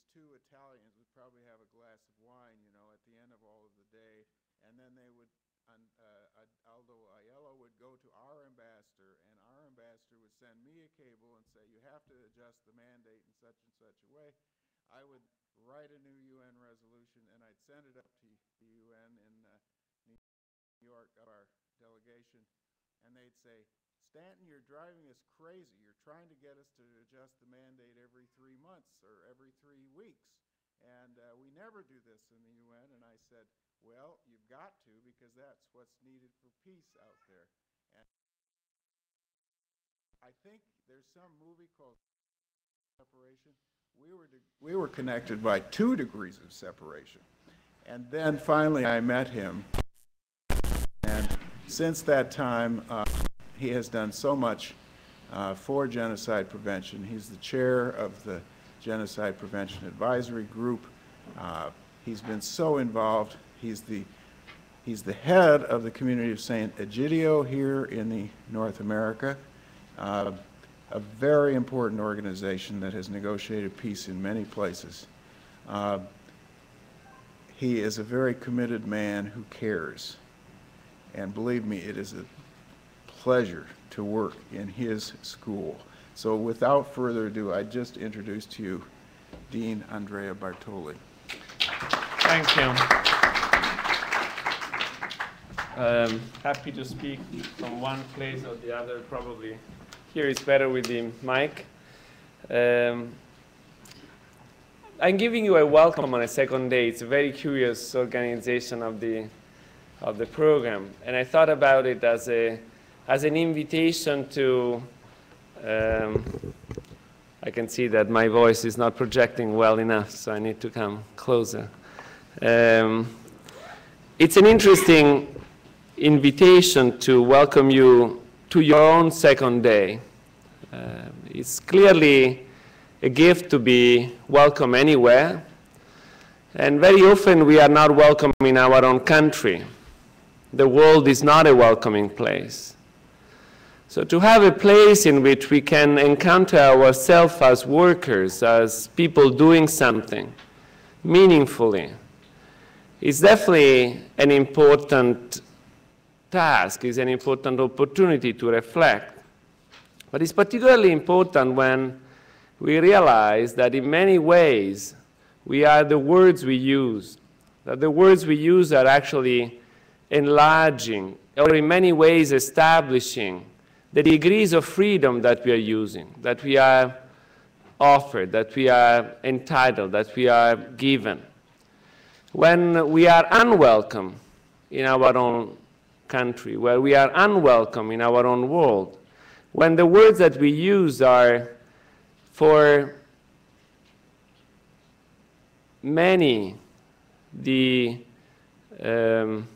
these two Italians would probably have a glass of wine, you know, at the end of all of the day, and then they would, un- uh, Aldo Aiello would go to our ambassador, and our ambassador would send me a cable and say, you have to adjust the mandate in such and such a way. I would write a new UN resolution, and I'd send it up to the UN in uh, New York, of our delegation, and they'd say, Stanton, you're driving us crazy. You're trying to get us to adjust the mandate every three months or every three weeks. And uh, we never do this in the UN. And I said, well, you've got to because that's what's needed for peace out there. And I think there's some movie called Separation. We were, we were connected by two degrees of separation. And then finally I met him. And since that time, uh, he has done so much uh, for genocide prevention. He's the chair of the Genocide Prevention Advisory Group. Uh, he's been so involved. He's the he's the head of the community of Saint Egidio here in the North America. Uh, a very important organization that has negotiated peace in many places. Uh, he is a very committed man who cares. And believe me, it is a pleasure to work in his school. So without further ado, I just introduce to you Dean Andrea Bartoli. Thank you. Um, happy to speak from one place or the other. Probably here is better with the mic. Um, I'm giving you a welcome on a second day. It's a very curious organization of the of the program, and I thought about it as a as an invitation to. Um, I can see that my voice is not projecting well enough, so I need to come closer. Um, it's an interesting invitation to welcome you to your own second day. Uh, it's clearly a gift to be welcome anywhere, and very often we are not welcome in our own country. The world is not a welcoming place. So to have a place in which we can encounter ourselves as workers, as people doing something meaningfully, is definitely an important task, is an important opportunity to reflect. But it's particularly important when we realize that in many ways we are the words we use, that the words we use are actually enlarging or in many ways establishing the degrees of freedom that we are using, that we are offered, that we are entitled, that we are given. When we are unwelcome in our own country, where we are unwelcome in our own world, when the words that we use are for many the um,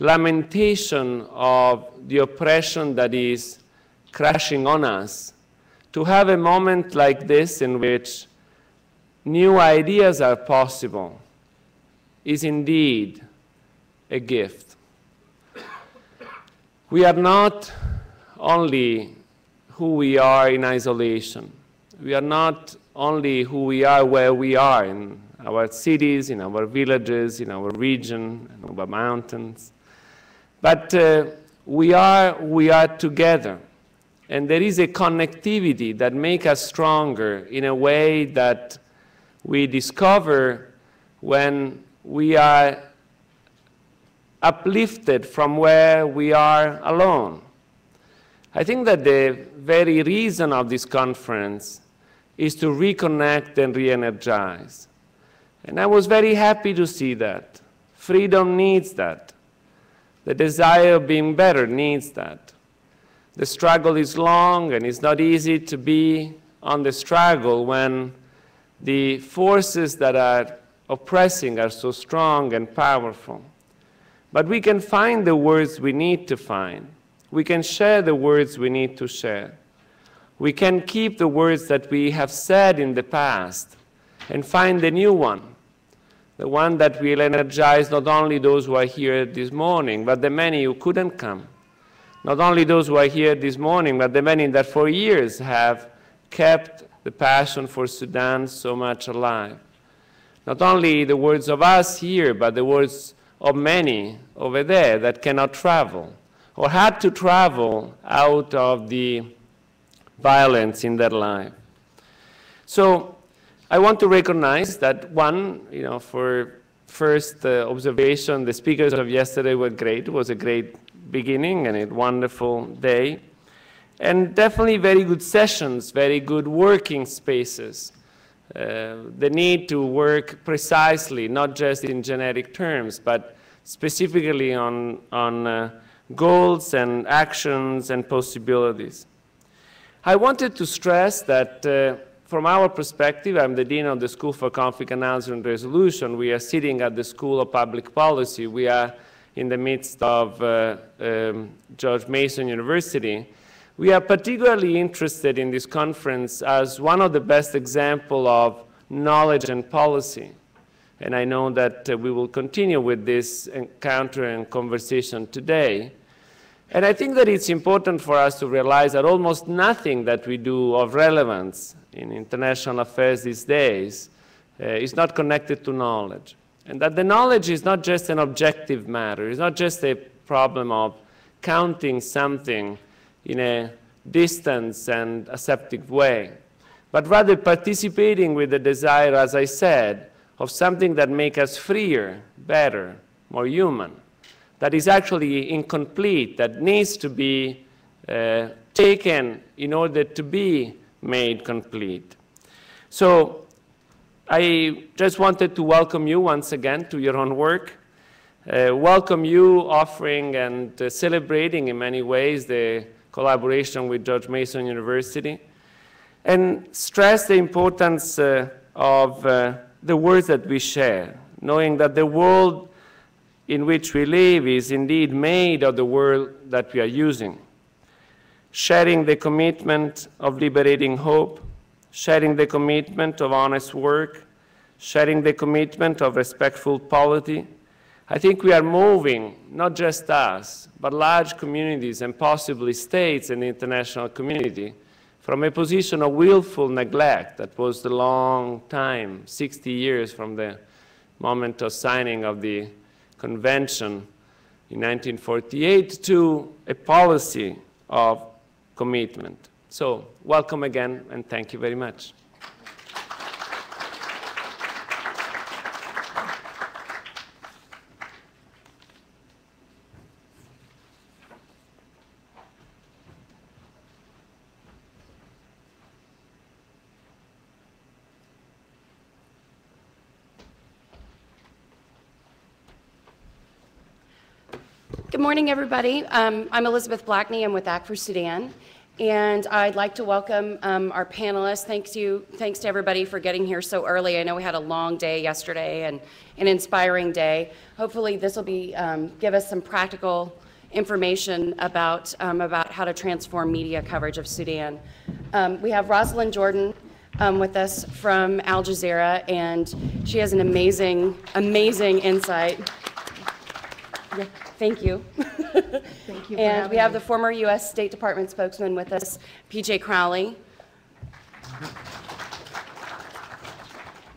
lamentation of the oppression that is crashing on us, to have a moment like this in which new ideas are possible is indeed a gift. We are not only who we are in isolation. We are not only who we are where we are in our cities, in our villages, in our region, in our mountains. But uh, we, are, we are together. And there is a connectivity that makes us stronger in a way that we discover when we are uplifted from where we are alone. I think that the very reason of this conference is to reconnect and re-energize. And I was very happy to see that. Freedom needs that. The desire of being better needs that. The struggle is long and it's not easy to be on the struggle when the forces that are oppressing are so strong and powerful. But we can find the words we need to find. We can share the words we need to share. We can keep the words that we have said in the past and find the new one the one that will energize not only those who are here this morning, but the many who couldn't come. Not only those who are here this morning, but the many that for years have kept the passion for Sudan so much alive. Not only the words of us here, but the words of many over there that cannot travel or had to travel out of the violence in their life. So I want to recognize that one, you know, for first uh, observation, the speakers of yesterday were great. It was a great beginning and a wonderful day. And definitely very good sessions, very good working spaces. Uh, the need to work precisely, not just in generic terms, but specifically on, on uh, goals and actions and possibilities. I wanted to stress that uh, from our perspective, I'm the Dean of the School for Conflict Analysis and Resolution. We are sitting at the School of Public Policy. We are in the midst of uh, um, George Mason University. We are particularly interested in this conference as one of the best examples of knowledge and policy. And I know that uh, we will continue with this encounter and conversation today. And I think that it's important for us to realize that almost nothing that we do of relevance in international affairs these days uh, is not connected to knowledge. And that the knowledge is not just an objective matter, it's not just a problem of counting something in a distant and aseptic way, but rather participating with the desire, as I said, of something that makes us freer, better, more human, that is actually incomplete, that needs to be uh, taken in order to be made complete. So I just wanted to welcome you once again to your own work. Uh, welcome you offering and uh, celebrating in many ways the collaboration with George Mason University and stress the importance uh, of uh, the words that we share, knowing that the world in which we live is indeed made of the world that we are using sharing the commitment of liberating hope, sharing the commitment of honest work, sharing the commitment of respectful polity. I think we are moving, not just us, but large communities and possibly states and the international community, from a position of willful neglect that was the long time, 60 years from the moment of signing of the convention in 1948, to a policy of commitment. So welcome again, and thank you very much. Good morning, everybody. Um, I'm Elizabeth Blackney. I'm with Act for Sudan. And I'd like to welcome um, our panelists. Thanks to, thanks to everybody for getting here so early. I know we had a long day yesterday and an inspiring day. Hopefully this will be, um, give us some practical information about, um, about how to transform media coverage of Sudan. Um, we have Rosiland Jordan um, with us from Al Jazeera, and she has an amazing, amazing insight. Yeah. Thank you. Thank you And we have the former U.S. State Department spokesman with us, P.J. Crowley.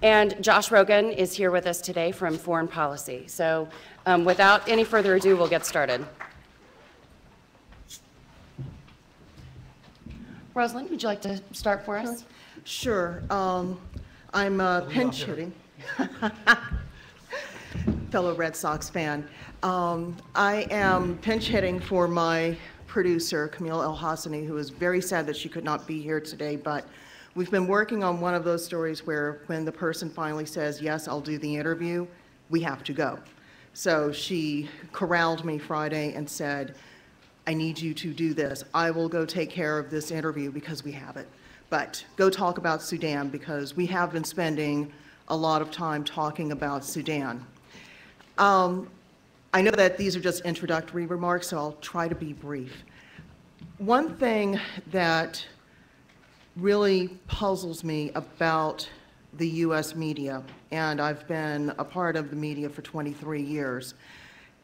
And Josh Rogin is here with us today from Foreign Policy. So um, without any further ado, we'll get started. Rosiland, would you like to start for us? Sure. Um, I'm a pinch hitting, fellow Red Sox fan. Um, I am pinch hitting for my producer, Camille El Hassani, who is very sad that she could not be here today, but we've been working on one of those stories where when the person finally says, yes, I'll do the interview, we have to go. So she corralled me Friday and said, I need you to do this. I will go take care of this interview because we have it. But go talk about Sudan because we have been spending a lot of time talking about Sudan. Um, I know that these are just introductory remarks, so I'll try to be brief. One thing that really puzzles me about the U.S. media, and I've been a part of the media for 23 years,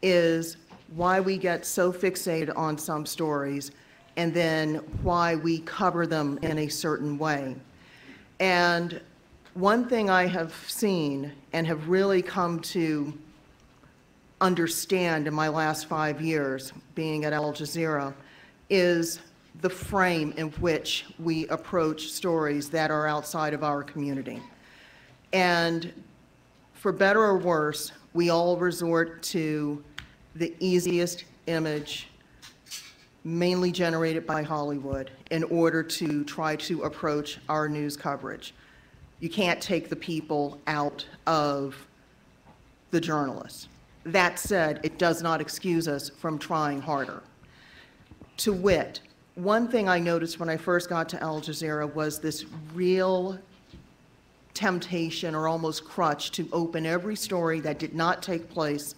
is why we get so fixated on some stories and then why we cover them in a certain way. And one thing I have seen and have really come to understand in my last five years being at Al Jazeera is the frame in which we approach stories that are outside of our community. And for better or worse, we all resort to the easiest image, mainly generated by Hollywood, in order to try to approach our news coverage. You can't take the people out of the journalists. That said, it does not excuse us from trying harder. To wit, one thing I noticed when I first got to Al Jazeera was this real temptation or almost crutch to open every story that did not take place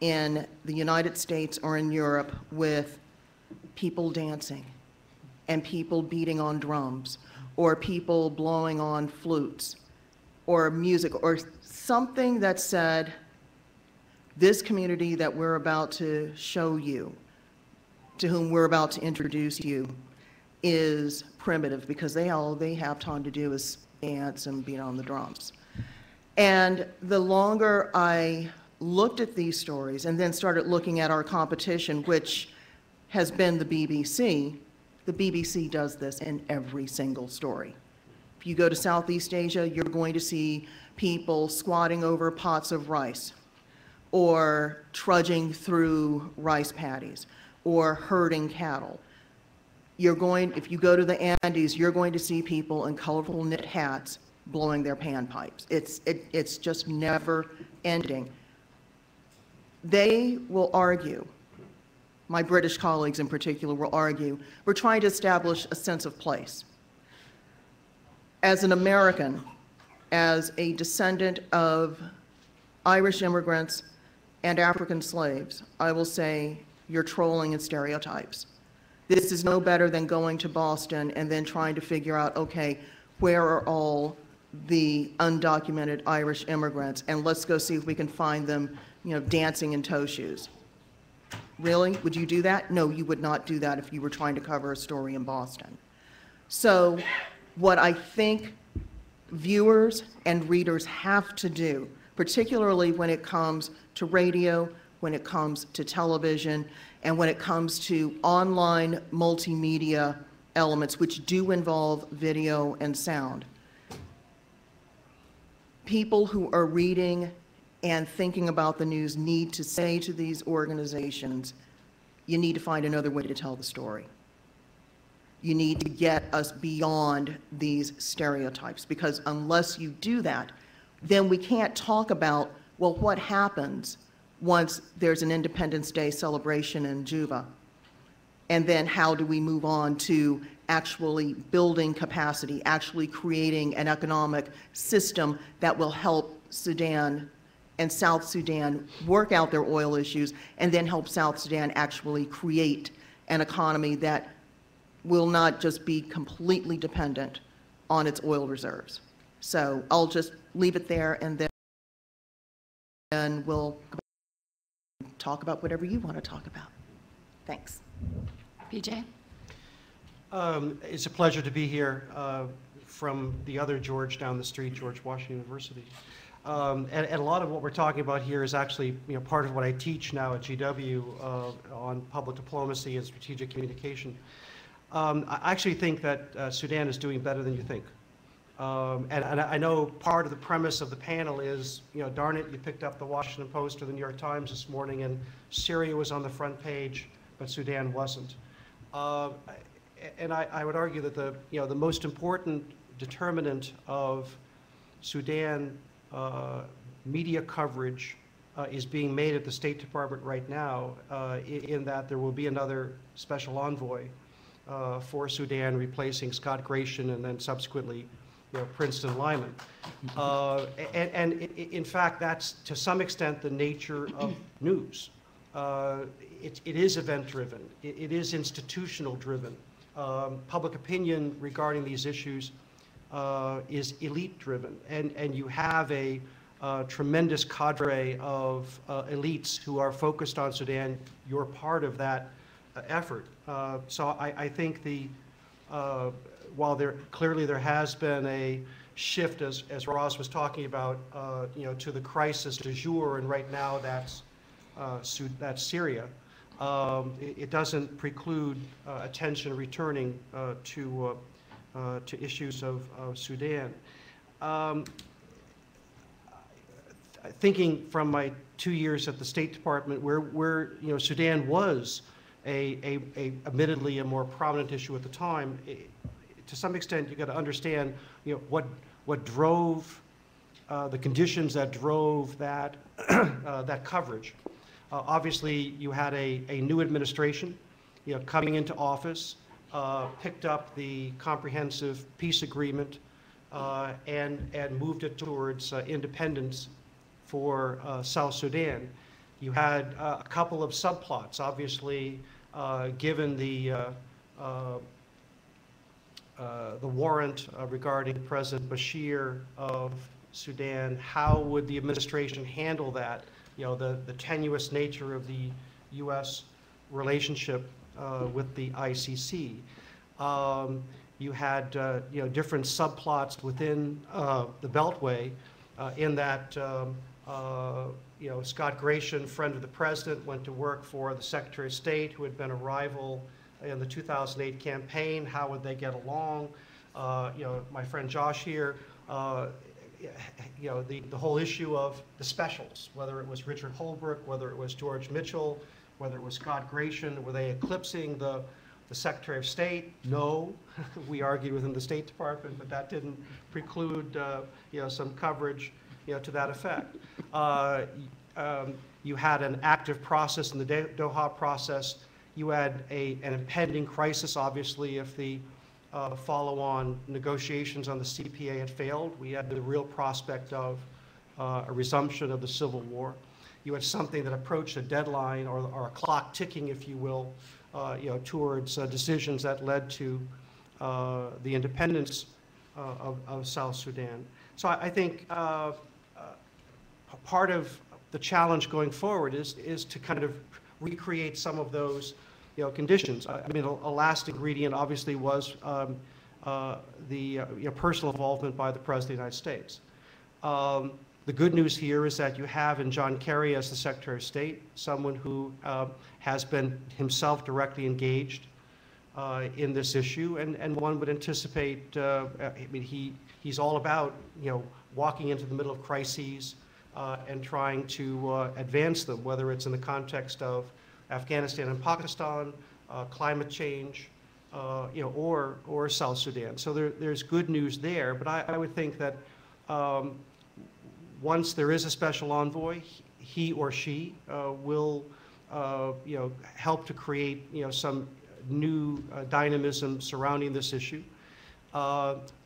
in the United States or in Europe with people dancing and people beating on drums or people blowing on flutes or music or something that said, this community that we're about to show you, to whom we're about to introduce you, is primitive because they all they have time to do is dance and beat on the drums. And the longer I looked at these stories and then started looking at our competition, which has been the BBC, the BBC does this in every single story. If you go to Southeast Asia, you're going to see people squatting over pots of rice or trudging through rice paddies or herding cattle. You're going, if you go to the Andes, you're going to see people in colorful knit hats blowing their panpipes. It's, it, it's just never ending. They will argue, my British colleagues in particular will argue, we're trying to establish a sense of place. As an American, as a descendant of Irish immigrants and African slaves, I will say you're trolling and stereotypes. This is no better than going to Boston and then trying to figure out, okay, where are all the undocumented Irish immigrants? And let's go see if we can find them, you know, dancing in toe shoes. Really? Would you do that? No, you would not do that if you were trying to cover a story in Boston. So what I think viewers and readers have to do, particularly when it comes to radio, when it comes to television, and when it comes to online multimedia elements, which do involve video and sound. People who are reading and thinking about the news need to say to these organizations, you need to find another way to tell the story. You need to get us beyond these stereotypes, because unless you do that, then we can't talk about, well, what happens once there's an Independence Day celebration in Juba? And then how do we move on to actually building capacity, actually creating an economic system that will help Sudan and South Sudan work out their oil issues and then help South Sudan actually create an economy that will not just be completely dependent on its oil reserves. So I'll just leave it there and then and we'll talk about whatever you want to talk about. Thanks. PJ? Um, It's a pleasure to be here uh, from the other George down the street, George Washington University. Um, And and a lot of what we're talking about here is actually, you know, part of what I teach now at GW uh, on public diplomacy and strategic communication. Um, I actually think that uh, Sudan is doing better than you think. Um, And and I know part of the premise of the panel is, you know, darn it, you picked up the Washington Post or the New York Times this morning, and Syria was on the front page, but Sudan wasn't. Uh, And I I would argue that the, you know, the most important determinant of Sudan uh, media coverage uh, is being made at the State Department right now, uh, i- in that there will be another special envoy uh, for Sudan, replacing Scott Gration and then subsequently, you know, Princeton Lyman. Uh, And, and in fact, that's to some extent the nature of news. Uh, It, it is event-driven, it, it is institutional-driven. Um, Public opinion regarding these issues uh, is elite-driven, and, and you have a uh, tremendous cadre of uh, elites who are focused on Sudan. You're part of that uh, effort. So I, I think the, uh, while there, clearly there has been a, shift, as, as Ross was talking about, uh, you know, to the crisis du jour, and right now that's, uh, that's Syria. Um, It it doesn't preclude uh, attention returning uh, to, uh, to issues of of Sudan. Um, thinking from my two years at the State Department, where, where, you know, Sudan was a, a, a admittedly a more prominent issue at the time, to some extent, you got to understand, you know, what, what drove, uh, the conditions that drove that, uh, that coverage. Uh, Obviously, you had a, a new administration, you know, coming into office, uh, picked up the comprehensive peace agreement, uh, and, and moved it towards uh, independence for South Sudan. You had a couple of subplots, obviously, given the, uh, the warrant uh, regarding President Bashir of Sudan, how would the administration handle that? You know, the, the tenuous nature of the U.S. relationship uh, with the ICC. Um, You had, uh, you know, different subplots within uh, the Beltway in that, um, you know, Scott Gration, friend of the president, went to work for the Secretary of State, who had been a rival in the 2008 campaign. How would they get along? Uh, You know, my friend Josh here, uh, you know, the, the whole issue of the specials, whether it was Richard Holbrooke, whether it was George Mitchell, whether it was Scott Gration, were they eclipsing the, the Secretary of State? No. We argued within the State Department, but that didn't preclude, uh, you know, some coverage, you know, to that effect. Uh, um, You had an active process in the Doha process. You had a, an impending crisis, obviously, if the uh, follow-on negotiations on the CPA had failed. We had the real prospect of uh, a resumption of the Civil War. You had something that approached a deadline or, or a clock ticking, if you will, uh, you know, towards uh, decisions that led to uh, the independence uh, of, of South Sudan. So I, I think part of the challenge going forward is, is to kind of recreate some of those, you know, conditions. I mean, a a last ingredient obviously was um, uh, the, uh, you know, personal involvement by the President of the United States. Um, The good news here is that you have in John Kerry as the Secretary of State, someone who uh, has been himself directly engaged uh, in this issue, and, and one would anticipate, uh, I mean, he, he's all about, you know, walking into the middle of crises uh, and trying to uh, advance them, whether it's in the context of Afghanistan and Pakistan, uh, climate change, uh, you know, or, or South Sudan. So there, there's good news there, but I, I would think that um, once there is a special envoy, he or she uh, will, uh, you know, help to create, you know, some new dynamism surrounding this issue.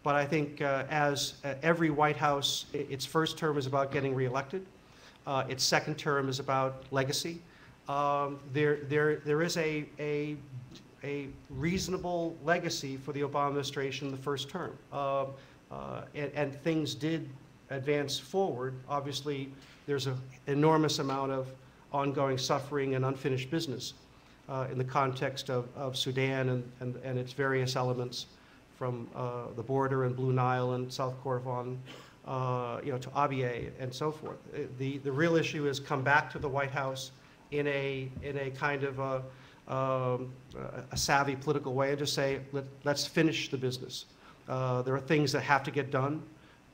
But I think uh, as uh, every White House, its first term is about getting reelected. Uh, Its second term is about legacy. Um, There, there, there is a, a, a reasonable legacy for the Obama administration in the first term. Um, uh, And, and things did advance forward. Obviously, there's an enormous amount of ongoing suffering and unfinished business uh, in the context of, of Sudan and, and, and its various elements from uh, the border and Blue Nile and South Kordofan, uh, you know, to Abyei and so forth. Uh, The, the real issue is come back to the White House in a, in a kind of a, um, a savvy political way and just say, Let, let's finish the business. Uh, There are things that have to get done.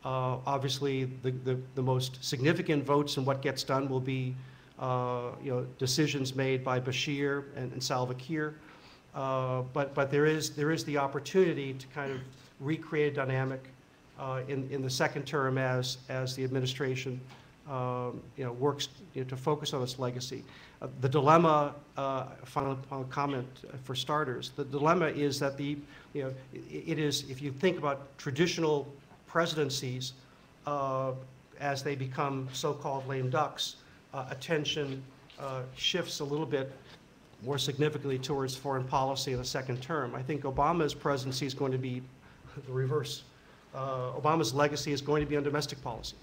Uh, Obviously, the, the, the most significant votes and what gets done will be, uh, you know, decisions made by Bashir and and Salva Kiir. Uh, But, but there is, there is the opportunity to kind of recreate a dynamic uh, in, in the second term as, as the administration, um, you know, works you know, to focus on its legacy. Uh, The dilemma, uh, final, final comment for starters, the dilemma is that the, you know, i- it is, if you think about traditional presidencies, uh, as they become so-called lame ducks, attention shifts a little bit more significantly towards foreign policy in the second term. I think Obama's presidency is going to be the reverse. Uh, Obama's legacy is going to be on domestic policy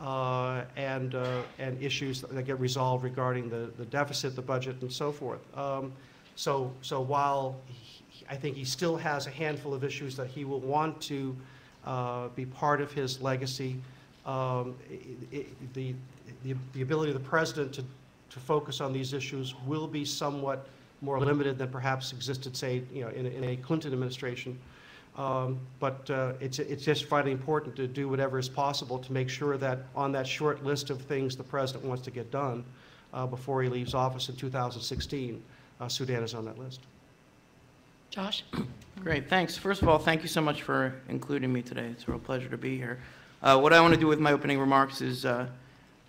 uh, and, uh, and issues that get resolved regarding the, the deficit, the budget, and so forth. Um, So, so while he- I think he still has a handful of issues that he will want to uh, be part of his legacy. Um, i- i- The, the the ability of the president to, to focus on these issues will be somewhat more limited than perhaps existed, say, you know, in, a- in a Clinton administration. Um, But uh, it's, it's just vitally important to do whatever is possible to make sure that on that short list of things the president wants to get done uh, before he leaves office in 2016, uh, Sudan is on that list. Josh? Great, thanks. First of all, thank you so much for including me today. It's a real pleasure to be here. Uh, What I want to do with my opening remarks is uh,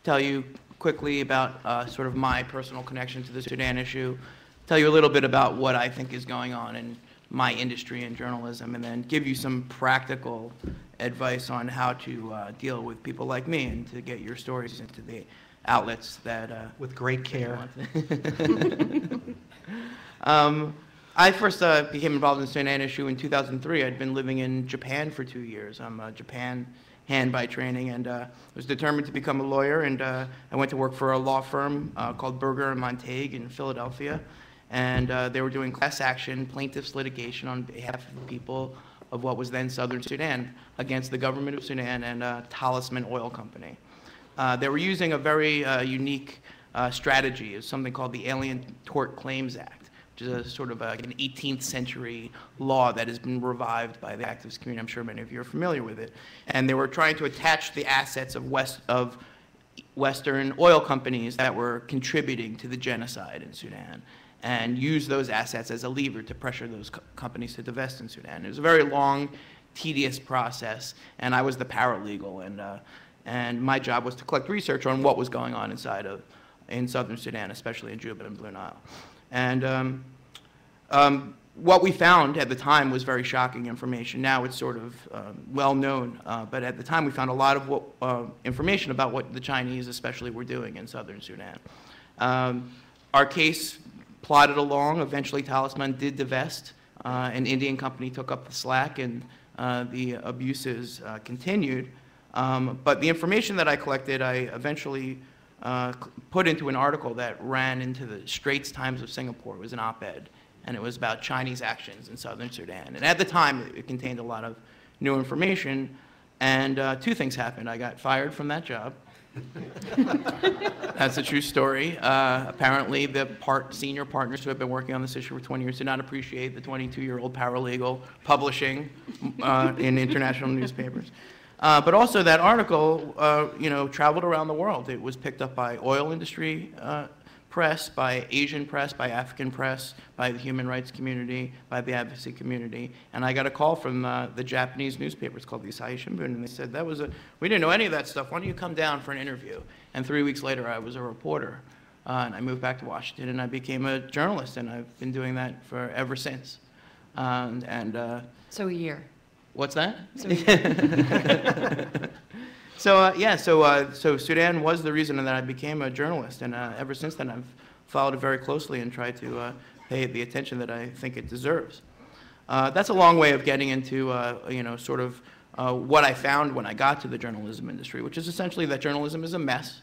tell you quickly about uh, sort of my personal connection to the Sudan issue, tell you a little bit about what I think is going on in my industry and journalism, and then give you some practical advice on how to uh, deal with people like me and to get your stories into the outlets that uh, With great care. um, I first uh, became involved in the Sudan issue in 2003. I'd been living in Japan for two years. I'm a Japan hand by training and uh, was determined to become a lawyer. And uh, I went to work for a law firm uh, called Berger and Montague in Philadelphia. And uh, they were doing class action plaintiffs litigation on behalf of the people of what was then Southern Sudan against the government of Sudan and uh, Talisman Oil Company. Uh, they were using a very unique strategy, it's something called the Alien Tort Claims Act, which is a sort of a, an 18th century law that has been revived by the activist community. I'm sure many of you are familiar with it. And they were trying to attach the assets of West of Western oil companies that were contributing to the genocide in Sudan and use those assets as a lever to pressure those co- companies to divest in Sudan. It was a very long, tedious process, and I was the paralegal, and, uh, and my job was to collect research on what was going on inside of, in southern Sudan, especially in Juba and Blue Nile. And um, um, what we found at the time was very shocking information. Now it's sort of um, well known, uh, but at the time we found a lot of what, uh, information about what the Chinese, especially, were doing in southern Sudan. Um, our case plodded along. Eventually, Talisman did divest. Uh, an Indian company took up the slack, and uh, the abuses uh, continued. Um, but the information that I collected, I eventually uh, put into an article that ran into the Straits Times of Singapore. It was an op-ed, and it was about Chinese actions in southern Sudan. And at the time, it- contained a lot of new information. And uh, two things happened. I got fired from that job. That's a true story. Uh, apparently, the part, senior partners who have been working on this issue for 20 years did not appreciate the 22-year-old paralegal publishing uh, in international newspapers. Uh, but also, that article, uh, you know, traveled around the world. It was picked up by oil industry uh, press, by Asian press, by African press, by the human rights community, by the advocacy community. And I got a call from uh, the Japanese newspaper, called the Asahi Shimbun, and they said, that was a, we didn't know any of that stuff. Why don't you come down for an interview? And three weeks later, I was a reporter. Uh, and I moved back to Washington, and I became a journalist, and I've been doing that for ever since. Um, and So a year. What's that? so uh, yeah, so uh, so Sudan was the reason that I became a journalist, and uh, ever since then I've followed it very closely and tried to uh, pay it the attention that I think it deserves. Uh, that's a long way of getting into uh, you know sort of uh, what I found when I got to the journalism industry, which is essentially that journalism is a mess.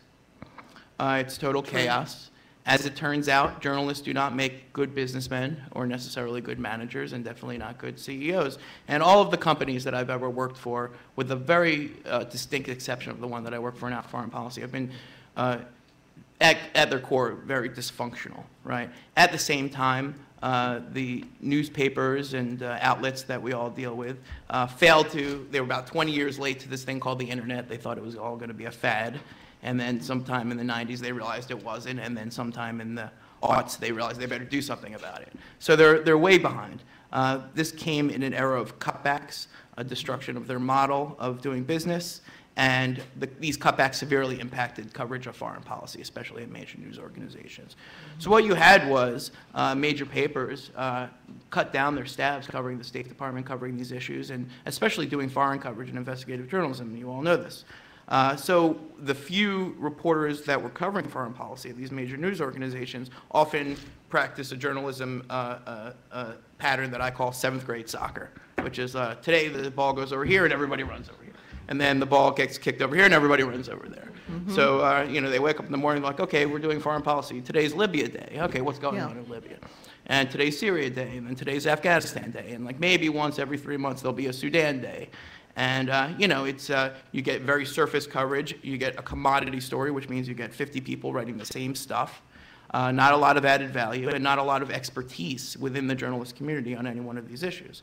Uh, it's total chaos. As it turns out, journalists do not make good businessmen or necessarily good managers and definitely not good CEOs. And all of the companies that I've ever worked for, with a very uh, distinct exception of the one that I work for now, Foreign Policy, have been uh, at, at their core very dysfunctional, right? At the same time, uh, the newspapers and uh, outlets that we all deal with uh, failed to, they were about 20 years late to this thing called the internet. They thought it was all going to be a fad. And then sometime in the 90s, they realized it wasn't. And then sometime in the aughts, they realized they better do something about it. So they're, they're way behind. Uh, this came in an era of cutbacks, a destruction of their model of doing business, and the, these cutbacks severely impacted coverage of foreign policy, especially in major news organizations. So what you had was uh, major papers uh, cut down their staffs covering the State Department, covering these issues, and especially doing foreign coverage and investigative journalism. You all know this. Uh, so the few reporters that were covering foreign policy at these major news organizations often practice a journalism uh, uh, uh, pattern that I call seventh grade soccer, which is uh, today the ball goes over here and everybody runs over here. And then the ball gets kicked over here and everybody runs over there. So, uh, you know, they wake up in the morning like, okay, we're doing foreign policy. Today's Libya Day. Okay, what's going Yeah. on in Libya? And today's Syria Day, and then today's Afghanistan Day. And like maybe once every three months there'll be a Sudan Day. And, uh, you know, it's, uh, you get very surface coverage, you get a commodity story, which means you get 50 people writing the same stuff, uh, not a lot of added value, and not a lot of expertise within the journalist community on any one of these issues.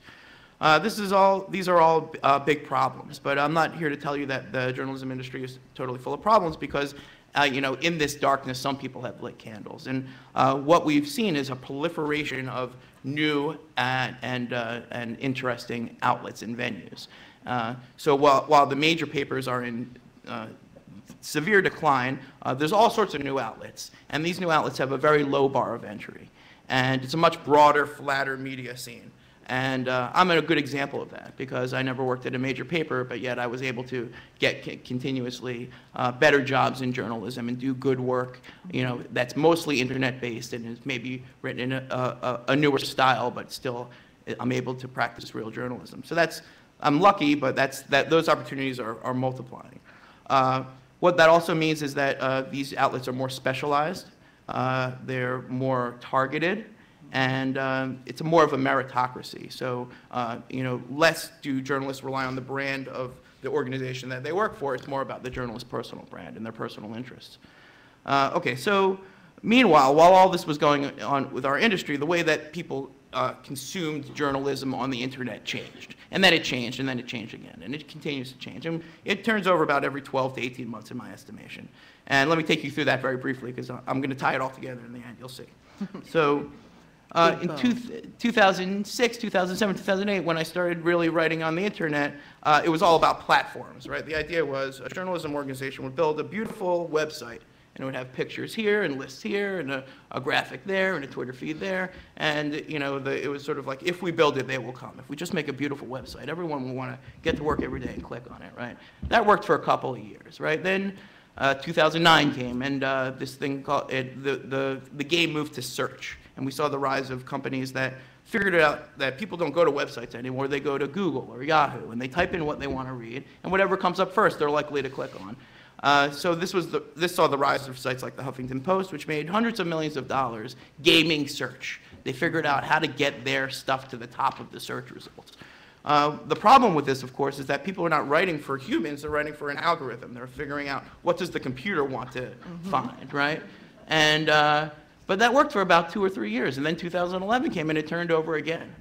Uh, this is all, these are all uh, big problems, but I'm not here to tell you that the journalism industry is totally full of problems because, uh, you know, in this darkness, some people have lit candles. And uh, what we've seen is a proliferation of new and, and, uh, and interesting outlets and venues. Uh, so while, while the major papers are in uh, severe decline, uh, there's all sorts of new outlets, and these new outlets have a very low bar of entry. And it's a much broader, flatter media scene. And uh, I'm a good example of that because I never worked at a major paper, but yet I was able to get continuously uh, better jobs in journalism and do good work, you know, that's mostly internet-based and is maybe written in a, a, a newer style, but still I'm able to practice real journalism. So that's, I'm lucky, but that's, that, those opportunities are, are multiplying. Uh, what that also means is that uh, these outlets are more specialized, uh, they're more targeted, and um, it's more of a meritocracy. So, uh, you know, less do journalists rely on the brand of the organization that they work for. It's more about the journalist's personal brand and their personal interests. Uh, okay, so meanwhile, while all this was going on with our industry, the way that people uh, consumed journalism on the internet changed. And then it changed, and then it changed again, and it continues to change. And it turns over about every 12 to 18 months, in my estimation. And let me take you through that very briefly, because I'm going to tie it all together in the end, you'll see. So, uh, in two, 2006, 2007, 2008, when I started really writing on the internet, uh, it was all about platforms, right? The idea was a journalism organization would build a beautiful website, and it would have pictures here and lists here and a, a graphic there and a Twitter feed there. And, you know, the, it was sort of like, if we build it, they will come. If we just make a beautiful website, everyone will want to get to work every day and click on it, right? That worked for a couple of years, right? Then uh, 2009 came, and uh, this thing called, it, the, the, the game moved to search. And we saw the rise of companies that figured out that people don't go to websites anymore. They go to Google or Yahoo, and they type in what they want to read, and whatever comes up first, they're likely to click on. Uh, so this was the, this saw the rise of sites like the Huffington Post, which made hundreds of millions of dollars gaming search. They figured out how to get their stuff to the top of the search results. Uh, the problem with this, of course, is that people are not writing for humans; they're writing for an algorithm. They're figuring out what does the computer want to find, right? And uh, but that worked for about two or three years, and then 2011 came and it turned over again,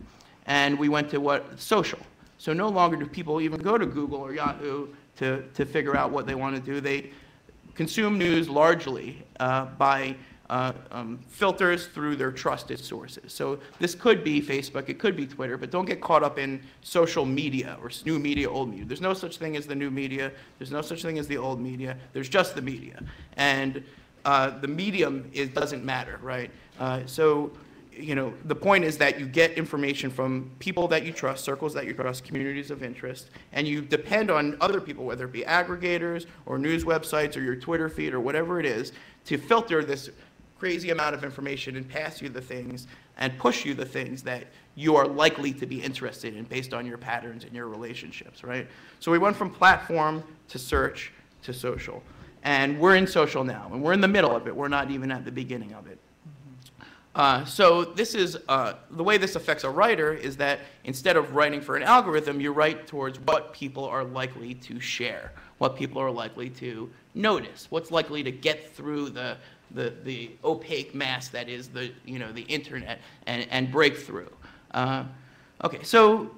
and we went to what social. So no longer do people even go to Google or Yahoo to, to figure out what they want to do. They consume news largely uh, by uh, um, filters through their trusted sources. So this could be Facebook, it could be Twitter, but don't get caught up in social media or new media, old media. There's no such thing as the new media. There's no such thing as the old media. There's just the media. And uh, the medium is, doesn't matter, right? Uh, so, you know, the point is that you get information from people that you trust, circles that you trust, communities of interest, and you depend on other people, whether it be aggregators or news websites or your Twitter feed or whatever it is, to filter this crazy amount of information and pass you the things and push you the things that you are likely to be interested in based on your patterns and your relationships, right? So we went from platform to search to social. And we're in social now, and we're in the middle of it. We're not even at the beginning of it. Uh, so this is, uh, the way this affects a writer is that instead of writing for an algorithm, you write towards what people are likely to share, what people are likely to notice, what's likely to get through the, the, the opaque mass that is the, you know, the internet and, and break through. Uh, okay, so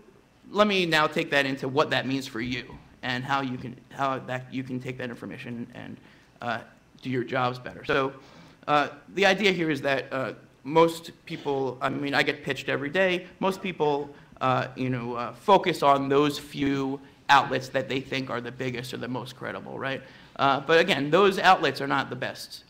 let me now take that into what that means for you and how you can, how that, you can take that information and uh, do your jobs better. So uh, the idea here is that uh, most people, I mean, I get pitched every day. Most people, uh, you know, uh, focus on those few outlets that they think are the biggest or the most credible, right? Uh, but again, those outlets are not the best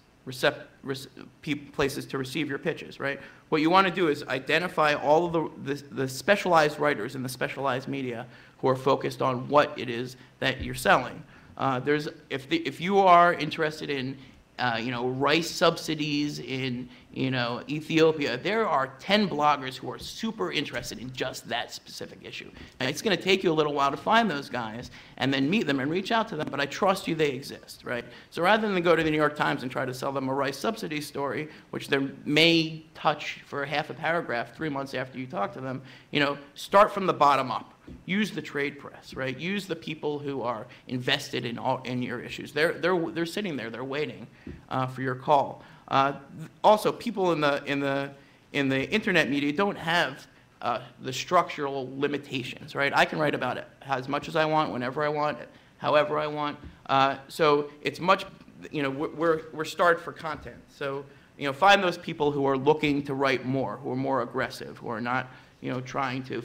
places to receive your pitches, right? What you want to do is identify all of the, the, the specialized writers in the specialized media who are focused on what it is that you're selling. Uh, there's, if, the, if you are interested in uh, you know, rice subsidies in, you know, Ethiopia. There are 10 bloggers who are super interested in just that specific issue. And it's going to take you a little while to find those guys and then meet them and reach out to them, but I trust you they exist, right? So rather than go to the New York Times and try to sell them a rice subsidy story, which they may touch for half a paragraph three months after you talk to them, you know, start from the bottom up. Use the trade press, right? Use the people who are invested in all in your issues. They're they're they're sitting there. They're waiting uh, for your call. Uh, also, people in the in the in the internet media don't have uh, the structural limitations, right? I can write about it as much as I want, whenever I want, however I want. Uh, so it's much, you know, we're we're, starved for content. So you know, find those people who are looking to write more, who are more aggressive, who are not you know, trying to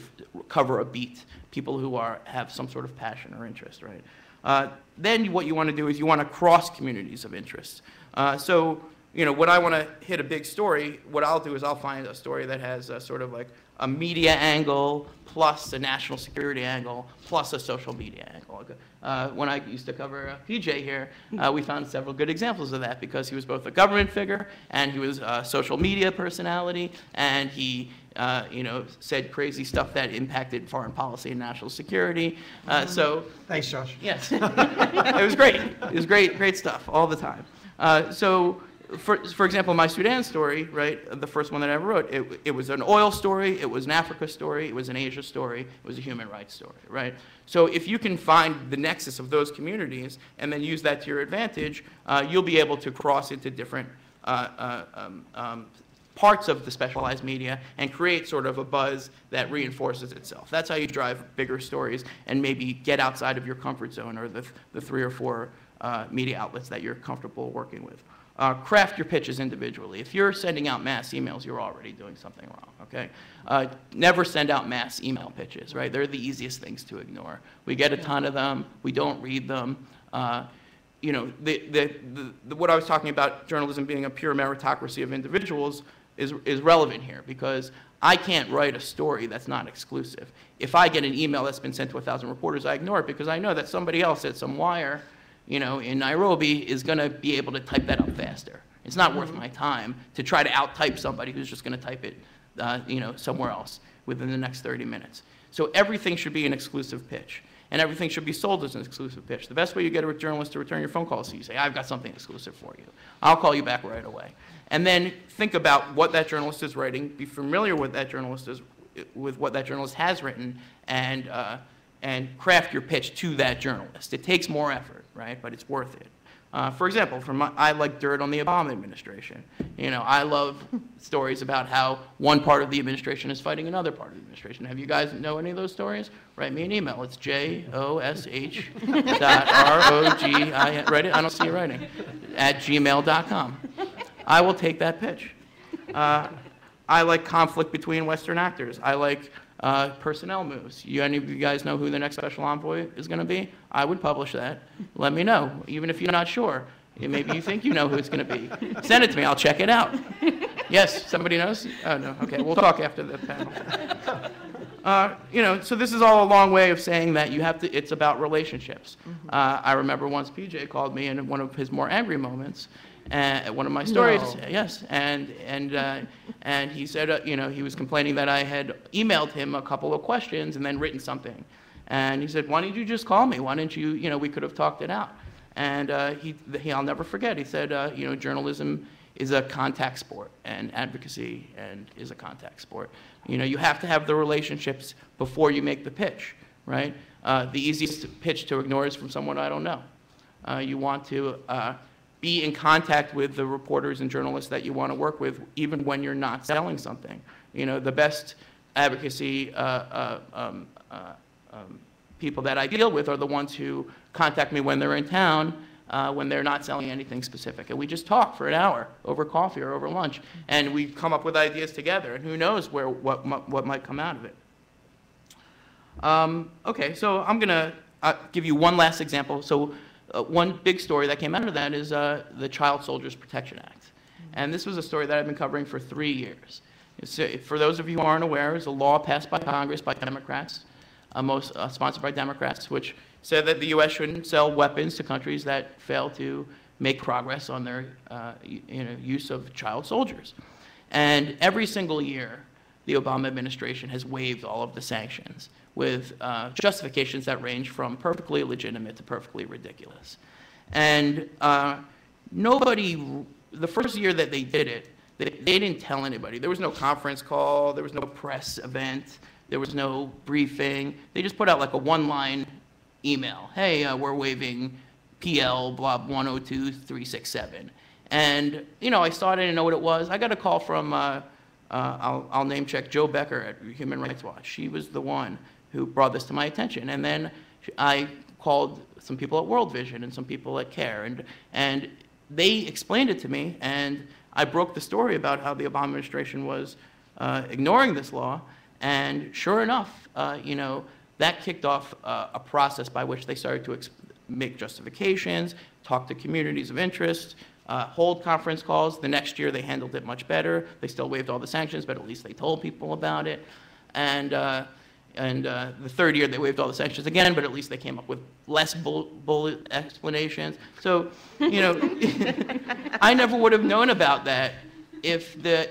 cover a beat, people who are, have some sort of passion or interest, right? Uh, then what you want to do is you want to cross communities of interest. Uh, so, you know, when I want to hit a big story, what I'll do is I'll find a story that has a sort of like a media angle plus a national security angle plus a social media angle. Uh, when I used to cover uh, PJ here, uh, we found several good examples of that because he was both a government figure and he was a social media personality and he uh, you know, said crazy stuff that impacted foreign policy and national security. Uh, so, Thanks, Josh. yes, it was great. It was great, great stuff all the time. Uh, so, for, for example, my Sudan story, right, the first one that I ever wrote, it, it was an oil story, it was an Africa story, it was an Asia story, it was a human rights story, right? So if you can find the nexus of those communities and then use that to your advantage, uh, you'll be able to cross into different uh, uh, um, um, parts of the specialized media and create sort of a buzz that reinforces itself. That's how you drive bigger stories and maybe get outside of your comfort zone or the, the three or four uh, media outlets that you're comfortable working with. Uh, craft your pitches individually. If you're sending out mass emails, you're already doing something wrong, okay? Uh, never send out mass email pitches, right? They're the easiest things to ignore. We get a ton of them, we don't read them. Uh, you know, the, the, the, the, what I was talking about journalism being a pure meritocracy of individuals, is, is relevant here because I can't write a story that's not exclusive. If I get an email that's been sent to a thousand reporters, I ignore it because I know that somebody else at some wire, you know, in Nairobi is going to be able to type that up faster. It's not worth my time to try to out-type somebody who's just going to type it, uh, you know, somewhere else within the next 30 minutes. So everything should be an exclusive pitch, and everything should be sold as an exclusive pitch. The best way you get a journalist to return your phone call is you say, "I've got something exclusive for you. I'll call you back right away." and then think about what that journalist is writing, be familiar with that journalist is, with what that journalist has written, and uh, and craft your pitch to that journalist. It takes more effort, right? But it's worth it. Uh, for example, from my, I like dirt on the Obama administration. You know, I love stories about how one part of the administration is fighting another part of the administration. Have you guys know any of those stories? Write me an email. It's J O S H dot R O G I. Write it. I don't see you writing. At gmail.com. I will take that pitch. Uh, I like conflict between Western actors. I like uh, personnel moves. You, any of you guys know who the next special envoy is going to be? I would publish that. Let me know, even if you're not sure. Maybe you think you know who it's going to be. Send it to me. I'll check it out. Yes, somebody knows? Oh, no. Okay, we'll talk after the panel. Uh, you know, so this is all a long way of saying that you have to, it's about relationships. Uh, I remember once PJ called me in one of his more angry moments, uh, one of my stories. No. Yes, and and uh, and he said, uh, you know, he was complaining that I had emailed him a couple of questions and then written something, and he said, why didn't you just call me? Why didn't you, you know, we could have talked it out. And uh, he, he, I'll never forget. He said, uh, you know, journalism is a contact sport, and advocacy and is a contact sport. You know, you have to have the relationships before you make the pitch, right? Uh, the easiest pitch to ignore is from someone I don't know. Uh, you want to uh, be in contact with the reporters and journalists that you want to work with, even when you're not selling something. You know, the best advocacy uh, uh, um, uh, um, people that I deal with are the ones who contact me when they're in town, uh, when they're not selling anything specific. And we just talk for an hour over coffee or over lunch, and we come up with ideas together, and who knows where, what, what might come out of it. Um, okay, so I'm going to uh, give you one last example. So uh, one big story that came out of that is uh, the Child Soldiers Protection Act. And this was a story that I've been covering for three years. Uh, for those of you who aren't aware, it's a law passed by Congress by Democrats, uh, most uh, sponsored by Democrats, which said that the U.S. shouldn't sell weapons to countries that fail to make progress on their uh, you know, use of child soldiers. And every single year, the Obama administration has waived all of the sanctions with uh, justifications that range from perfectly legitimate to perfectly ridiculous. And uh, nobody, the first year that they did it, they, they didn't tell anybody. There was no conference call, there was no press event, there was no briefing. They just put out like a one-line email. Hey, uh, we're waiving PL blah 102367. And, you know, I started to know what it was. I got a call from, uh, uh, I'll, I'll name check Jo Becker at Human Rights Watch. She was the one who brought this to my attention. And then I called some people at World Vision and some people at CARE, and, and they explained it to me, and I broke the story about how the Obama administration was uh, ignoring this law, and sure enough, uh, you know, that kicked off uh, a process by which they started to make justifications, talk to communities of interest, uh, hold conference calls. The next year, they handled it much better. They still waived all the sanctions, but at least they told people about it. And, uh, and uh, the third year, they waived all the sanctions again, but at least they came up with less bull- bullet explanations. So, you know, I never would have known about that if the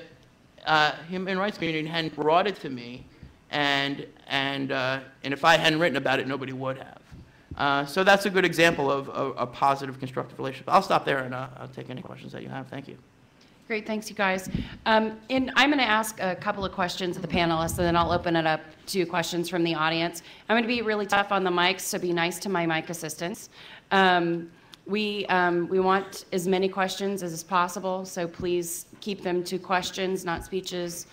uh, human rights community hadn't brought it to me, and, and, uh, and if I hadn't written about it, nobody would have. Uh, so that's a good example of a, a positive, constructive relationship. I'll stop there and uh, I'll take any questions that you have. Thank you. Great, thanks, you guys. Um, And I'm going to ask a couple of questions of the panelists, and then I'll open it up to questions from the audience. I'm going to be really tough on the mics, so be nice to my mic assistants. Um, We, um, we want as many questions as is possible, so please keep them to questions, not speeches.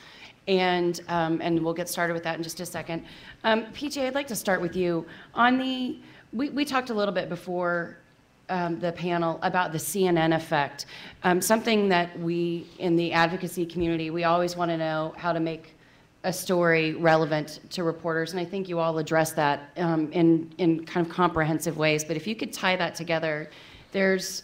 And, um, and we'll get started with that in just a second. Um, PJ, I'd like to start with you. On the, we, we talked a little bit before um, the panel about the CNN effect. Um, something that we, in the advocacy community, we always want to know how to make a story relevant to reporters, and I think you all address that um, in, in kind of comprehensive ways. But if you could tie that together, there's,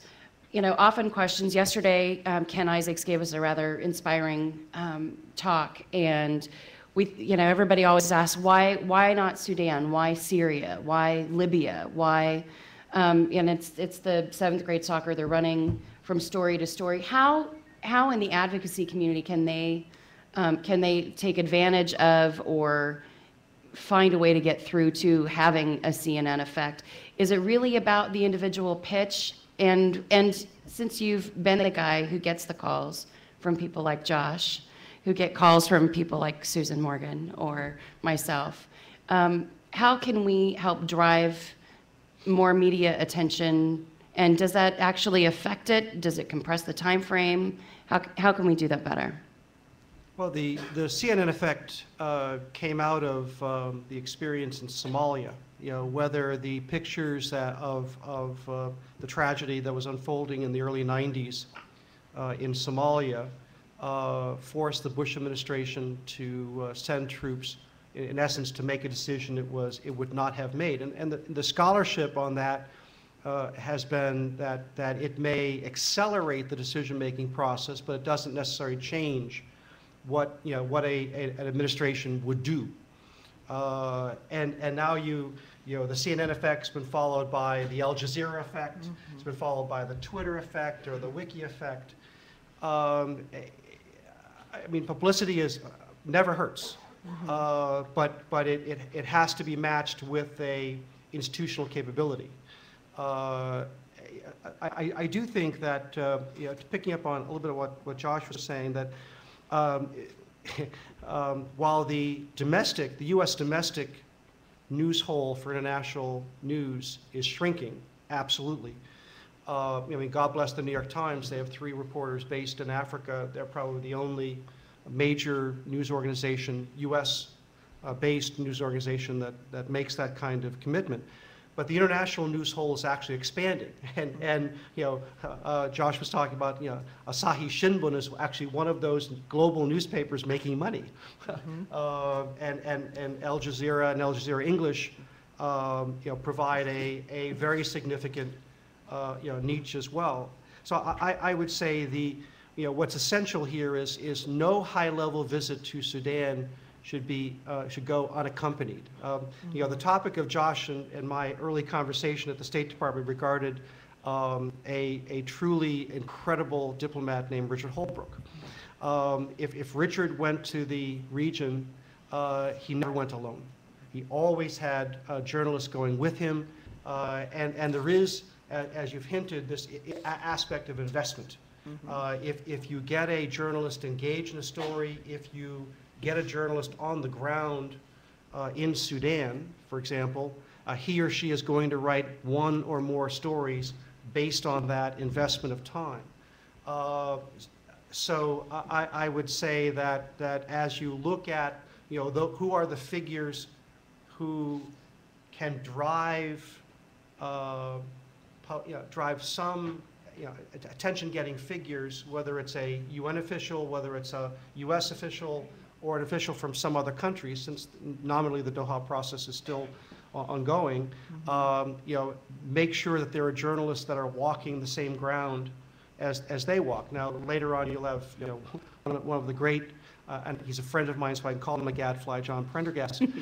you know, often questions. Yesterday, um, Ken Isaacs gave us a rather inspiring um, talk, and we, you know, everybody always asks why, why not Sudan? Why Syria? Why Libya? Why? Um, and it's it's the seventh grade soccer. They're running from story to story. How how in the advocacy community can they um, can they take advantage of or find a way to get through to having a CNN effect? Is it really about the individual pitch? And and since you've been the guy who gets the calls from people like Josh, who get calls from people like Susan Morgan or myself, um, how can we help drive more media attention? And does that actually affect it? Does it compress the time frame? How, how can we do that better? Well, the, the CNN effect uh, came out of um, the experience in Somalia. You know, whether the pictures that of, of uh, the tragedy that was unfolding in the early 90s uh, in Somalia uh, forced the Bush administration to uh, send troops, in, in essence, to make a decision it was it would not have made. And, and the, the scholarship on that uh, has been that, that it may accelerate the decision-making process, but it doesn't necessarily change what, you know, what a, a- an administration would do. Uh, And, and now you, you know, the CNN effect's been followed by the Al Jazeera effect, it's been followed by the Twitter effect or the Wiki effect. Um, I mean, publicity is, never hurts. Uh, But, but it, it, it has to be matched with a institutional capability. Uh, I, I, I do think that, uh, you know, picking up on a little bit of what, what Josh was saying, that um, um, while the domestic, the U.S. domestic news hole for international news is shrinking, absolutely. Uh, I mean, God bless the New York Times, they have three reporters based in Africa. They're probably the only major news organization, US-based news organization that, that makes that kind of commitment. But the international news hole is actually expanding. And, and you know, uh, Josh was talking about, you know, Asahi Shimbun is actually one of those global newspapers making money. Uh, And, and, and Al Jazeera and Al Jazeera English, um, you know, provide a, a very significant, uh, you know, niche as well. So I- I would say the, you know, what's essential here is, is no high-level visit to Sudan should be, uh, should go unaccompanied. Um, You know, the topic of Josh and, and my early conversation at the State Department regarded um, a, a truly incredible diplomat named Richard Holbrooke. Um, If, if Richard went to the region, uh, he never went alone. He always had uh, journalists going with him, uh, and, and there is, as you've hinted, this aspect of investment. Uh, If, if you get a journalist engaged in a story, if you get a journalist on the ground uh, in Sudan, for example, uh, he or she is going to write one or more stories based on that investment of time. Uh, So I, I would say that, that as you look at, you know, the- who are the figures who can drive, uh, you know, drive some, you know, attention-getting figures, whether it's a UN official, whether it's a US official, or an official from some other country, since nominally the Doha process is still ongoing, um, you know, make sure that there are journalists that are walking the same ground as, as they walk. Now, later on, you'll have, you know, one of, one of the great, uh, and he's a friend of mine, so I can call him a gadfly, John Prendergast.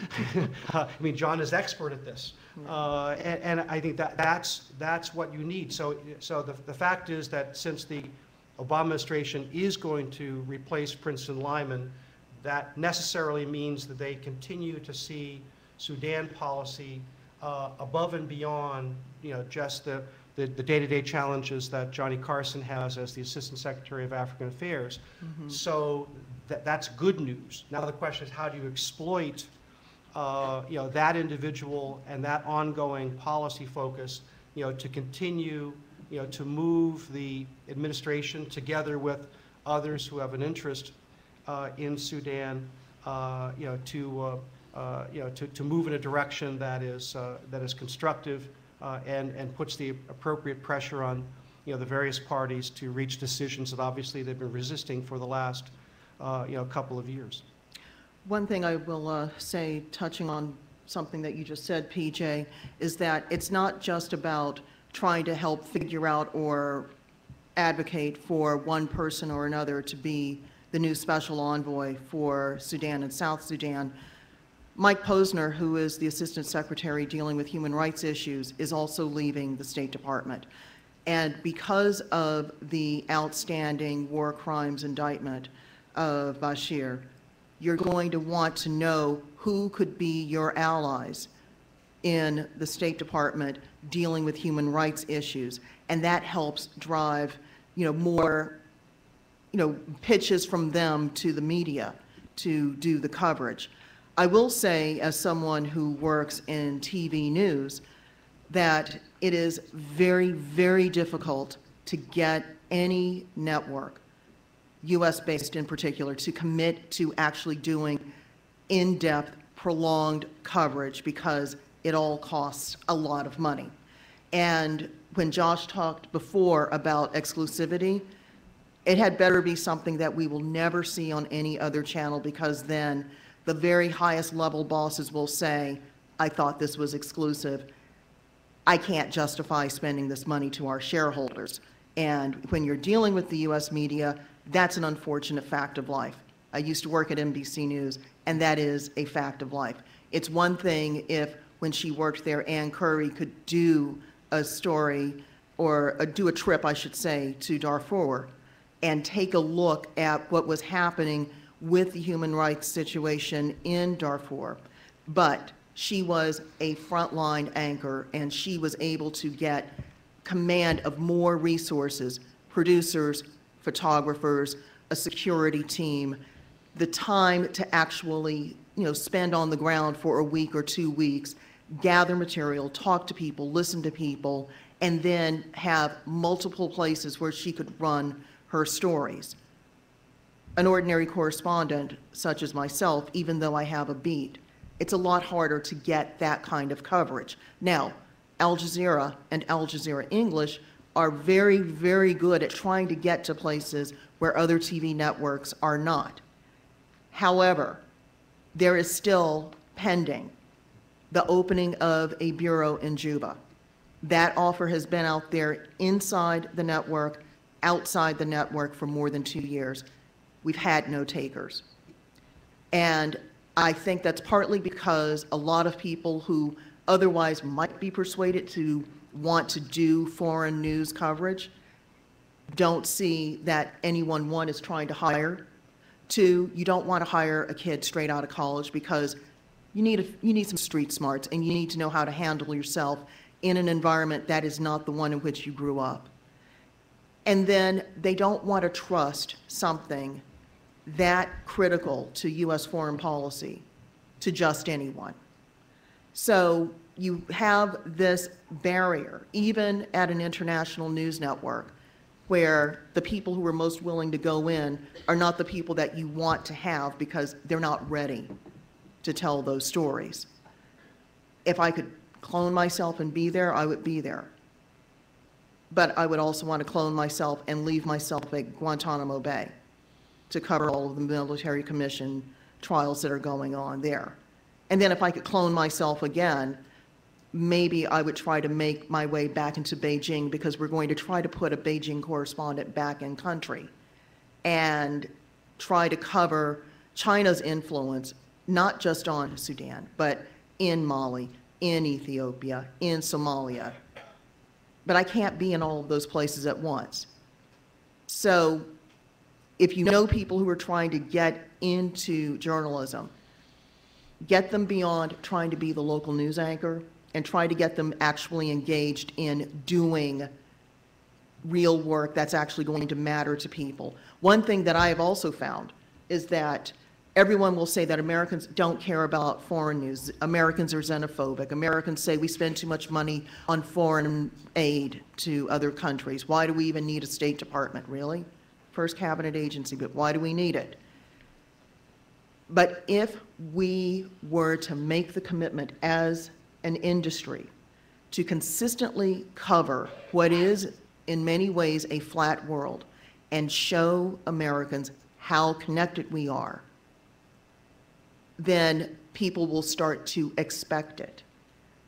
Uh, I mean, John is expert at this. Uh, and, and I think that, that's, that's what you need. So, so the, the fact is that since the Obama administration is going to replace Princeton Lyman, that necessarily means that they continue to see Sudan policy uh, above and beyond, you know, just the, the the day-to-day challenges that Johnny Carson has as the Assistant Secretary of African Affairs. So that, that's good news. Now the question is, how do you exploit, uh, you know, that individual and that ongoing policy focus, you know, to continue, you know, to move the administration together with others who have an interest uh, in Sudan, uh, you know, to, uh, uh, you know, to, to move in a direction that is, uh, that is constructive and, and puts the appropriate pressure on, you know, the various parties to reach decisions that obviously they've been resisting for the last, you know, couple of years. One thing I will uh, say, touching on something that you just said, PJ, is that it's not just about trying to help figure out or advocate for one person or another to be the new special envoy for Sudan and South Sudan. Mike Posner, who is the Assistant Secretary dealing with human rights issues, is also leaving the State Department. And because of the outstanding war crimes indictment of Bashir, you're going to want to know who could be your allies in the State Department dealing with human rights issues. And that helps drive, you know, more, you know, pitches from them to the media to do the coverage. I will say, as someone who works in TV news, that it is very, very difficult to get any network, US-based in particular, to commit to actually doing in-depth, prolonged coverage because it all costs a lot of money. And when Josh talked before about exclusivity, it had better be something that we will never see on any other channel because then the very highest level bosses will say, I thought this was exclusive. I can't justify spending this money to our shareholders. And when you're dealing with the US media, that's an unfortunate fact of life. I used to work at NBC News, and that is a fact of life. It's one thing if, when she worked there, Ann Curry could do a story, or uh, do a trip, I should say, to Darfur, and take a look at what was happening with the human rights situation in Darfur. But she was a frontline anchor, and she was able to get command of more resources, producers, photographers, a security team, the time to actually, you know, spend on the ground for a week or two weeks, gather material, talk to people, listen to people, and then have multiple places where she could run her stories. An ordinary correspondent, such as myself, even though I have a beat, it's a lot harder to get that kind of coverage. Now, Al Jazeera and Al Jazeera English are very, very good at trying to get to places where other TV networks are not. However, there is still pending the opening of a bureau in Juba. That offer has been out there inside the network, outside the network for more than two years. We've had no takers. And I think that's partly because a lot of people who otherwise might be persuaded to want to do foreign news coverage don't see that anyone, one, is trying to hire Two, you don't want to hire a kid straight out of college because you need, a, you need some street smarts and you need to know how to handle yourself in an environment that is not the one in which you grew up. And then they don't want to trust something that critical to U.S. foreign policy to just anyone. So you have this barrier, even at an international news network, where the people who are most willing to go in are not the people that you want to have because they're not ready to tell those stories. If I could clone myself and be there, I would be there. But I would also want to clone myself and leave myself at Guantanamo Bay to cover all of the military commission trials that are going on there. And then if I could clone myself again, maybe I would try to make my way back into Beijing because we're going to try to put a Beijing correspondent back in country and try to cover China's influence, not just on Sudan, but in Mali, in Ethiopia, in Somalia. But I can't be in all of those places at once. So if you know people who are trying to get into journalism, get them beyond trying to be the local news anchor and try to get them actually engaged in doing real work that's actually going to matter to people. One thing that I have also found is that everyone will say that Americans don't care about foreign news. Americans are xenophobic. Americans say we spend too much money on foreign aid to other countries. Why do we even need a State Department, really? First cabinet agency, but why do we need it? But if we were to make the commitment as an industry to consistently cover what is, in many ways, a flat world and show Americans how connected we are, then people will start to expect it.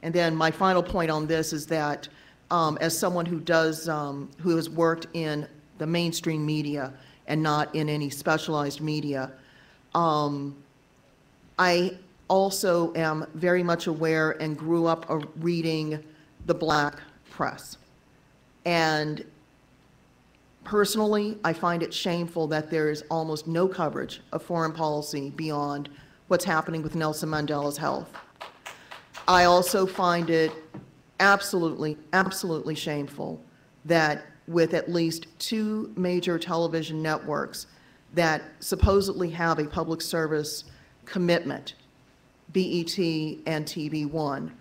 And then my final point on this is that um, as someone who does, um, who has worked in the mainstream media and not in any specialized media, um, I also am very much aware and grew up reading the black press. And personally, I find it shameful that there is almost no coverage of foreign policy beyond what's happening with Nelson Mandela's health. I also find it absolutely, absolutely shameful that with at least two major television networks that supposedly have a public service commitment, BET and TV One,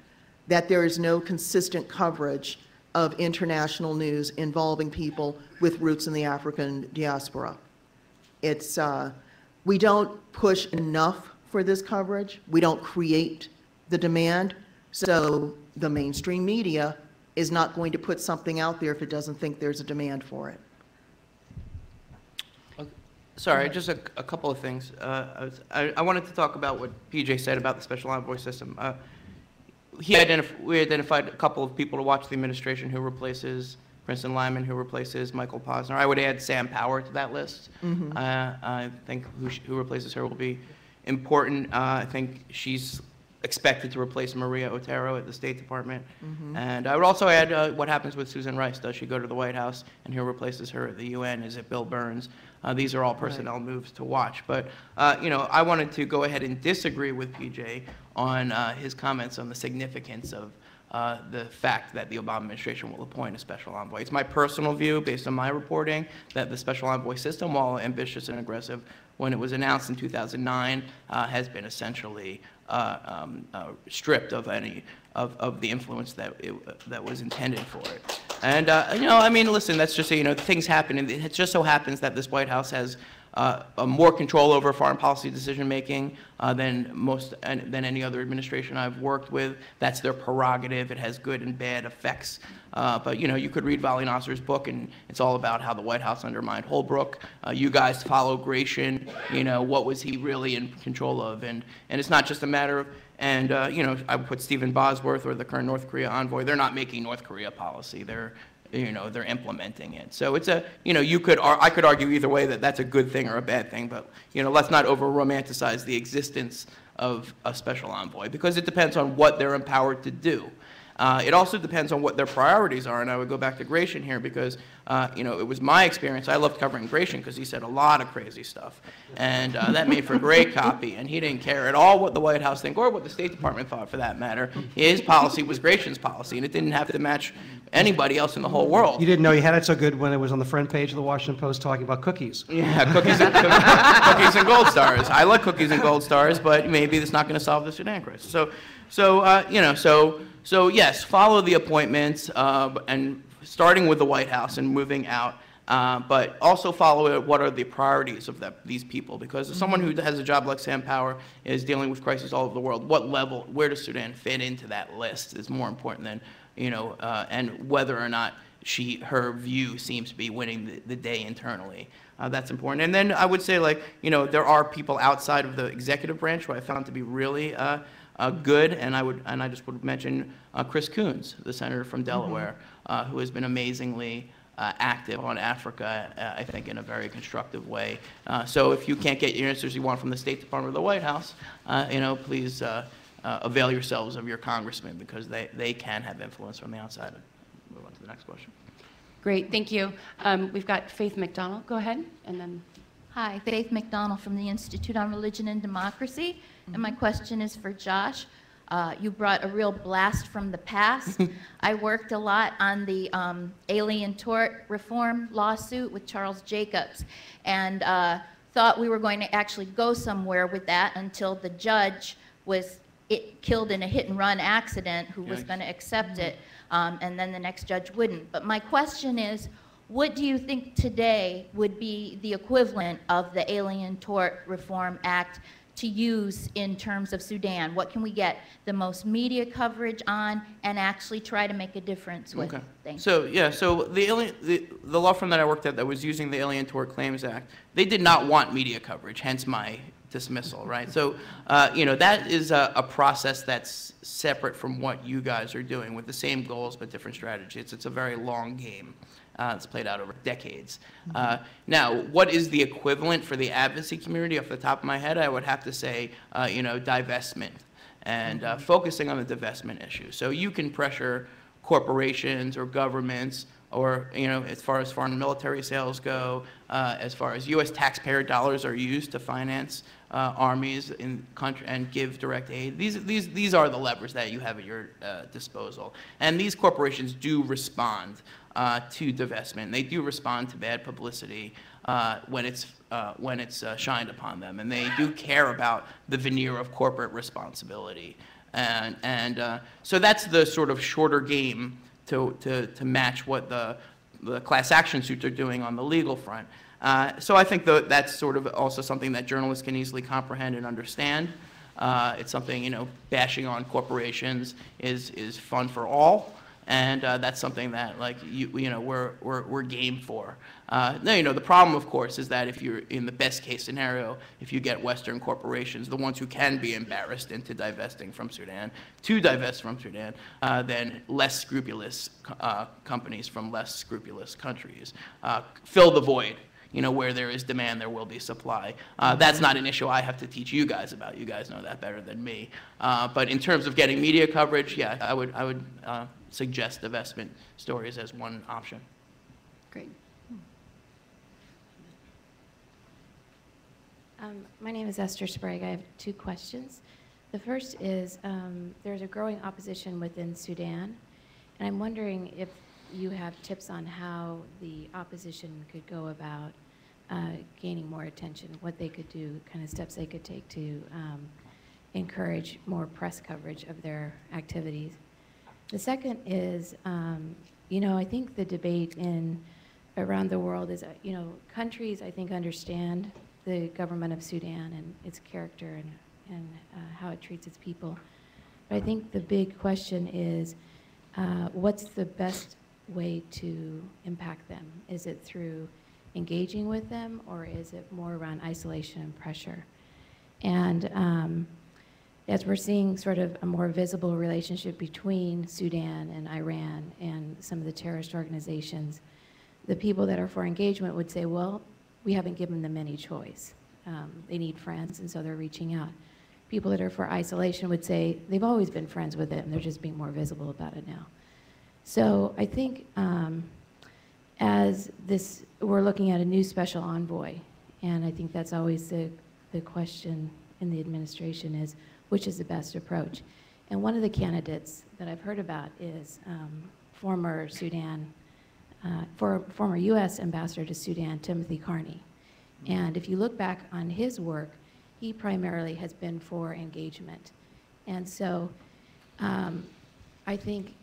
that there is no consistent coverage of international news involving people with roots in the African diaspora. It's, uh, we don't push enough for this coverage. We don't create the demand. So the mainstream media is not going to put something out there if it doesn't think there's a demand for it. Sorry, just a, a couple of things. Uh, I, was, I, I wanted to talk about what PJ said about the special envoy system. Uh, he identif- we identified a couple of people to watch the administration who replaces Princeton Lyman, who replaces Michael Posner. I would add Sam Power to that list. Uh, I think who, who replaces her will be important. Uh, I think she's expected to replace Maria Otero at the State Department. And I would also add uh, what happens with Susan Rice. Does she go to the White House? And who replaces her at the UN? Is it Bill Burns? Uh, these are all personnel moves to watch. But, uh, you know, I wanted to go ahead and disagree with PJ on uh, his comments on the significance of uh, the fact that the Obama administration will appoint a special envoy. It's my personal view, based on my reporting, that the special envoy system, while ambitious and aggressive when it was announced in 2009, uh, has been essentially uh, um, uh, stripped of any of, of the influence that it, that was intended for it. And uh, you know, I mean, listen, that's just you know, things happen, and it just so happens that this White House has uh, more control over foreign policy decision making uh, than most than any other administration I've worked with. That's their prerogative. It has good and bad effects. Uh, but you know, you could read Vali Nasr's book, and it's all about how the White House undermined Holbrooke. Uh, you guys follow Gration. You know, what was he really in control of? And and it's not just a matter of and, uh, you know, I would put Stephen Bosworth or the current North Korea envoy, they're not making North Korea policy. They're, you know, they're implementing it. So it's a, you know, you could, I could argue either way that that's a good thing or a bad thing, but, you know, let's not over romanticize the existence of a special envoy because it depends on what they're empowered to do. Uh, it also depends on what their priorities are, and I would go back to Gration here because, uh, you know, it was my experience. I loved covering Gration because he said a lot of crazy stuff, and uh, that made for great copy. And he didn't care at all what the White House think or what the State Department thought, for that matter. His policy was Gration's policy, and it didn't have to match anybody else in the whole world. You didn't know you had it so good when it was on the front page of the Washington Post talking about cookies. Yeah, cookies and, cookies and gold stars. I like cookies and gold stars, but maybe it's not going to solve the Sudan crisis. So, so uh, you know, so so yes, follow the appointments uh, and starting with the White House and moving out. Uh, but also follow what are the priorities of that, these people? Because someone who has a job like Sam Power is dealing with crises all over the world. What level, where does Sudan fit into that list is more important than, you know, uh, and whether or not she, her view seems to be winning the, the day internally. Uh, that's important. And then I would say, like, you know, there are people outside of the executive branch who I found to be really uh, good, and I would, and I just would mention uh, Chris Coons, the senator from Delaware, uh, who has been amazingly uh, active on Africa, uh, I think, in a very constructive way. Uh, so if you can't get your answers you want from the State Department or the White House, uh, you know, please uh, uh, avail yourselves of your congressman because they, they can have influence from the outside. Move on to the next question. Great, thank you. Um, We've got Faith McDonald, go ahead, and then, Hi, Faith McDonald from the Institute on Religion and Democracy, and my question is for Josh. Uh, You brought a real blast from the past. I worked a lot on the um, Alien Tort Reform lawsuit with Charles Jacobs, and uh, thought we were going to actually go somewhere with that until the judge was it killed in a hit-and-run accident who was going to accept it, um, and then the next judge wouldn't. But my question is, what do you think today would be the equivalent of the Alien Tort Reform Act to use in terms of Sudan? What can we get the most media coverage on and actually try to make a difference with? Okay. So, yeah, so the alien, the, the law firm that I worked at that was using the Alien Tort Claims Act, they did not want media coverage, hence my dismissal, right? So, uh, you know, that is a, a process that's separate from what you guys are doing with the same goals but different strategies. It's a very long game. Uh, it's played out over decades. Uh, now, what is the equivalent for the advocacy community? Off the top of my head, I would have to say, uh, you know, divestment and uh, focusing on the divestment issue. So you can pressure corporations or governments or, you know, as far as foreign military sales go, uh, as far as U.S. taxpayer dollars are used to finance uh, armies in country and give direct aid. These, these, these are the levers that you have at your disposal. And these corporations do respond uh, to divestment. They do respond to bad publicity uh, when it's, uh, when it's uh, shined upon them. And they do care about the veneer of corporate responsibility. And, and uh, so that's the sort of shorter game to, to, to match what the, the class action suits are doing on the legal front. Uh, so I think tho- that's sort of also something that journalists can easily comprehend and understand. It's something, you know, bashing on corporations is, is fun for all. And uh, that's something that, like, you, you know, we're, we're, we're game for. Uh, now, you know, the problem, of course, is that if you're in the best case scenario, if you get Western corporations, the ones who can be embarrassed into divesting from Sudan, to divest from Sudan, uh, then less scrupulous uh, companies from less scrupulous countries uh, fill the void. You know, where there is demand, there will be supply. Uh, that's not an issue I have to teach you guys about. You guys know that better than me. Uh, but in terms of getting media coverage, yeah, I would, I would uh, suggest divestment stories as one option. great. Um, My name is Esther Sprague. I have two questions. The first is, um, there's a growing opposition within Sudan, and I'm wondering if you have tips on how the opposition could go about uh, gaining more attention, what they could do, kind of steps they could take to um, encourage more press coverage of their activities. The second is, um, you know, I think the debate in, around the world is, uh, you know, countries, I think, understand the government of Sudan and its character and, and uh, how it treats its people. But I think the big question is, uh, what's the best way to impact them? Is it through engaging with them, or is it more around isolation and pressure? And um, as we're seeing sort of a more visible relationship between Sudan and Iran and some of the terrorist organizations, the people that are for engagement would say, well, we haven't given them any choice. Um, they need friends, and so they're reaching out. people that are for isolation would say they've always been friends with it and they're just being more visible about it now. So I think um, as this, we're looking at a new special envoy, and I think that's always the, the question in the administration is, which is the best approach? And one of the candidates that I've heard about is um, former Sudan, uh, for, former U.S. Ambassador to Sudan, Timothy Carney. And if you look back on his work, he primarily has been for engagement. And so um, I think.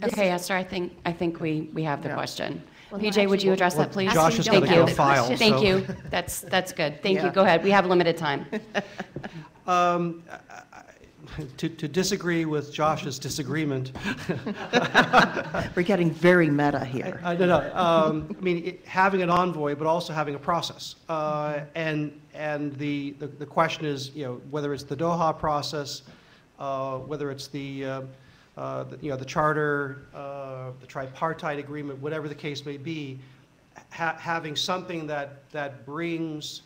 This Okay, is- Esther, I think, I think we, we have the Yeah. question. Well, PJ, would you actually- address that, please? Josh has Actually, got to don't get a the file, question. Thank so- you. That's, that's good. Thank you. Yeah. Go ahead. We have limited time. Um, I- I- To to disagree with Josh's disagreement, We're getting very meta here. I don't know. Um, I mean, it- having an envoy, but also having a process. Uh, And, and the, the the question is, you know, whether it's the Doha process, uh, whether it's the, uh, uh, the- you know, the charter, uh, the tripartite agreement, whatever the case may be, ha- having something that, that brings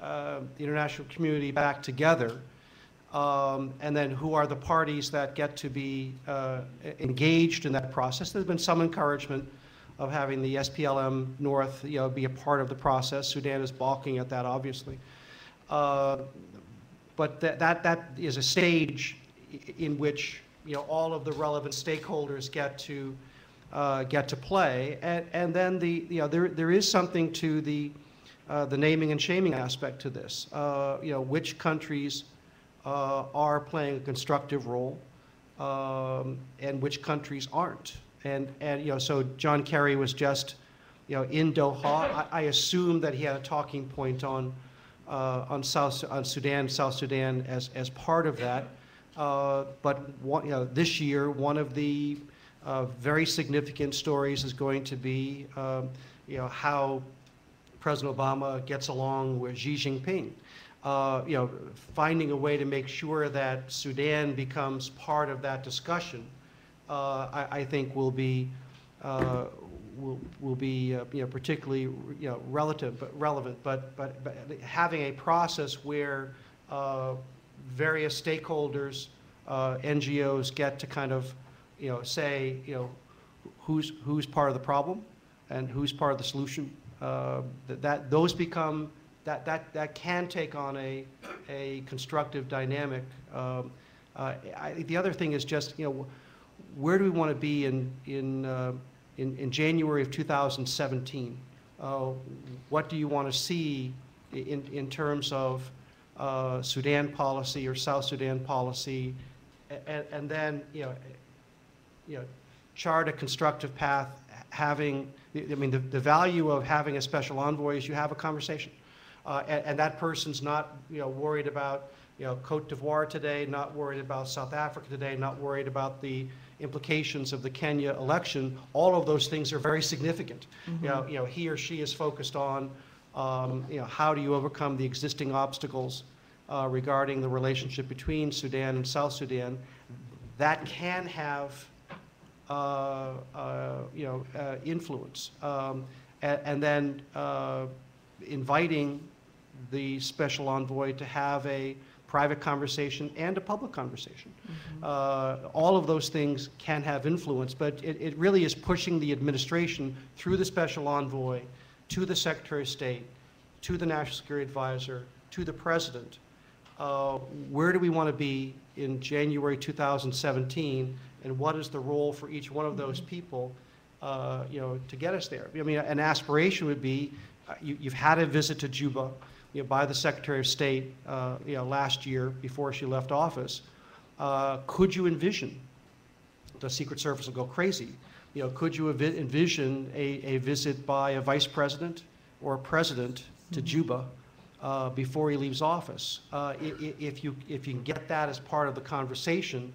uh, the international community back together, um, and then who are the parties that get to be uh, engaged in that process. There's been some encouragement of having the SPLM North, you know, be a part of the process. Sudan is balking at that, obviously. Uh, But that, that, that is a stage in which, you know, all of the relevant stakeholders get to, uh, get to play. And, and then the, you know, there, there is something to the, uh, the naming and shaming aspect to this. Uh, You know, which countries uh, are playing a constructive role um, and which countries aren't. And, and, you know, so John Kerry was just, you know, in Doha. I, I assume that he had a talking point on, uh, on South, on Sudan, South Sudan as, as part of that. Uh, But, one, you know, this year, one of the uh, very significant stories is going to be, um, you know, how President Obama gets along with Xi Jinping. Uh, You know, finding a way to make sure that Sudan becomes part of that discussion, uh, I, I think will be, uh, will, will be, uh, you know, particularly, you know, relative, but relevant, but, but, but having a process where various stakeholders, uh, NGOs get to kind of, you know, say, you know, who's, who's part of the problem and who's part of the solution. Uh, That, that, those become, that, that, that can take on a, a constructive dynamic. Um, uh, I, the other thing is just, you know, where do we want to be in, in, uh, in, in January of 2017? Uh, What do you want to see in, in terms of uh, Sudan policy or South Sudan policy? And, and then, you know, you know, chart a constructive path, having, I mean, the, the value of having a special envoy is you have a conversation. Uh, and, and that person's not, you know, worried about, you know, Cote d'Ivoire today, not worried about South Africa today, not worried about the implications of the Kenya election. All of those things are very significant. You know, you know, he or she is focused on, um, you know, how do you overcome the existing obstacles uh, regarding the relationship between Sudan and South Sudan. That can have uh, uh, you know, uh, influence. Um, a- And then uh, inviting the special envoy to have a private conversation and a public conversation. Uh, All of those things can have influence, but it, it really is pushing the administration through the special envoy to the Secretary of State, to the National Security Advisor, to the President. Uh, Where do we want to be in January 2017? And what is the role for each one of those people, uh, you know, to get us there? I mean, an aspiration would be, uh, you, you've had a visit to Juba, you know, by the Secretary of State, uh, you know, last year before she left office. Uh, Could you envision, the Secret Service will go crazy, you know, could you envi- envision a, a visit by a vice president or a president to Juba uh, before he leaves office? Uh, If you, if you can get that as part of the conversation,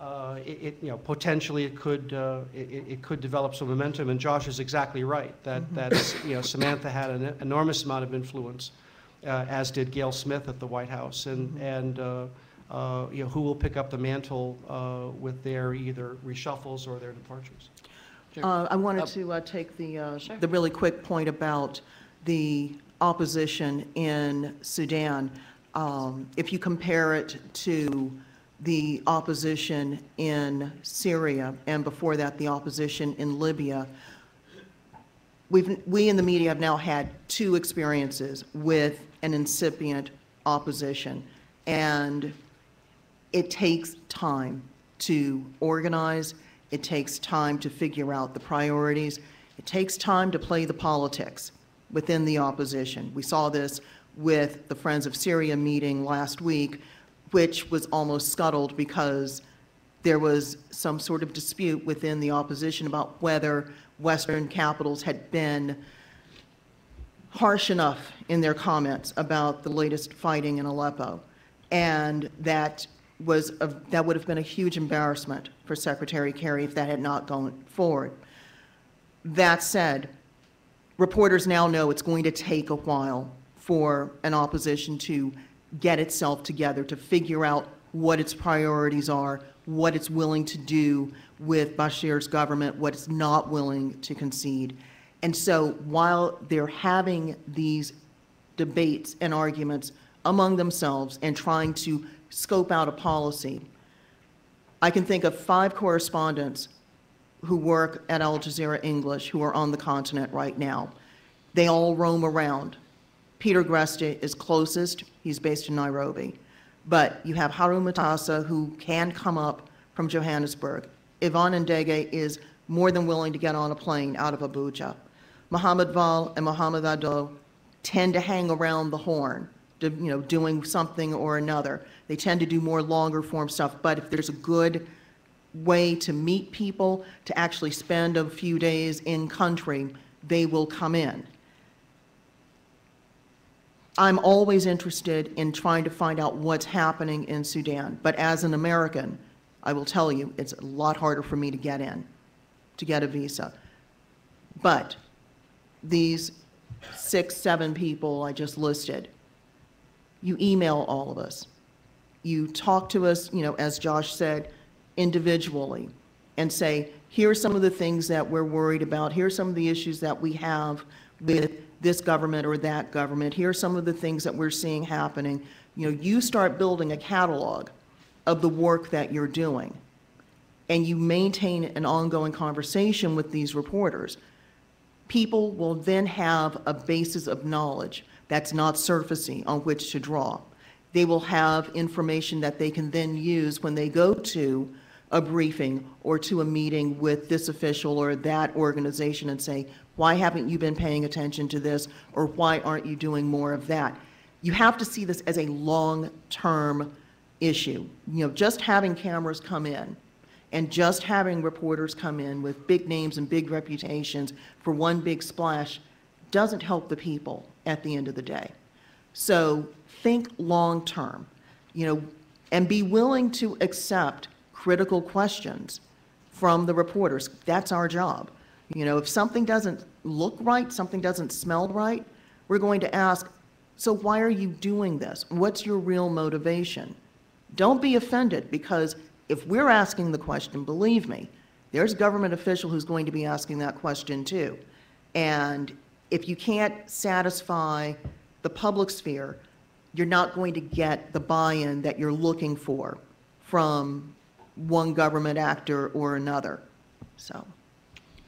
uh, it, it, you know, potentially it could, uh, it, it- could develop some momentum, and Josh is exactly right, that, that, you know, Samantha had an enormous amount of influence, uh, as did Gayle Smith at the White House, and, and, uh, you know, who will pick up the mantle uh, with their either reshuffles or their departures. Uh, I wanted to uh, take the, uh, the really quick point about the opposition in Sudan. Um, If you compare it to the opposition in Syria, and before that, the opposition in Libya, we've, we in the media have now had two experiences with an incipient opposition. And it takes time to organize, it takes time to figure out the priorities, it takes time to play the politics within the opposition. We saw this with the Friends of Syria meeting last week, which was almost scuttled because there was some sort of dispute within the opposition about whether Western capitals had been harsh enough in their comments about the latest fighting in Aleppo. And that was, a- that would have been a huge embarrassment for Secretary Kerry if that had not gone forward. That said, reporters now know it's going to take a while for an opposition to get itself together, to figure out what its priorities are, what it's willing to do with Bashir's government, what it's not willing to concede. And so while they're having these debates and arguments among themselves and trying to scope out a policy, I can think of five correspondents who work at Al Jazeera English who are on the continent right now. They all roam around. Peter Greste is closest, he's based in Nairobi. But you have Haru Mutasa, who can come up from Johannesburg. Yvonne Ndege is more than willing to get on a plane out of Abuja. Mohammed Vall and Mohammed Adow tend to hang around the horn, you know, doing something or another. They tend to do more longer form stuff, but if there's a good way to meet people, to actually spend a few days in country, they will come in. I'm always interested in trying to find out what's happening in Sudan, but as an American, I will tell you, it's a lot harder for me to get in, to get a visa. But these six, seven people I just listed, you email all of us. You talk to us, you know, as Josh said, individually, and say, here are some of the things that we're worried about, Here are some of the issues that we have with this government or that government, Here are some of the things that we're seeing happening. You know, you start building a catalog of the work that you're doing, and you maintain an ongoing conversation with these reporters people will then have a basis of knowledge that's not surfacey on which to draw. They will have information that they can then use when they go to a briefing or to a meeting with this official or that organization and say, why haven't you been paying attention to this? Or why aren't you doing more of that? You have to see this as a long-term issue. You know, just having cameras come in and just having reporters come in with big names and big reputations for one big splash doesn't help the people at the end of the day. So think long-term, you know, and be willing to accept critical questions from the reporters. That's our job. You know, if something doesn't look right, something doesn't smell right, we're going to ask, so why are you doing this? What's your real motivation? Don't be offended, because if we're asking the question, believe me, there's a government official who's going to be asking that question too. And if you can't satisfy the public sphere, you're not going to get the buy-in that you're looking for from one government actor or another. So,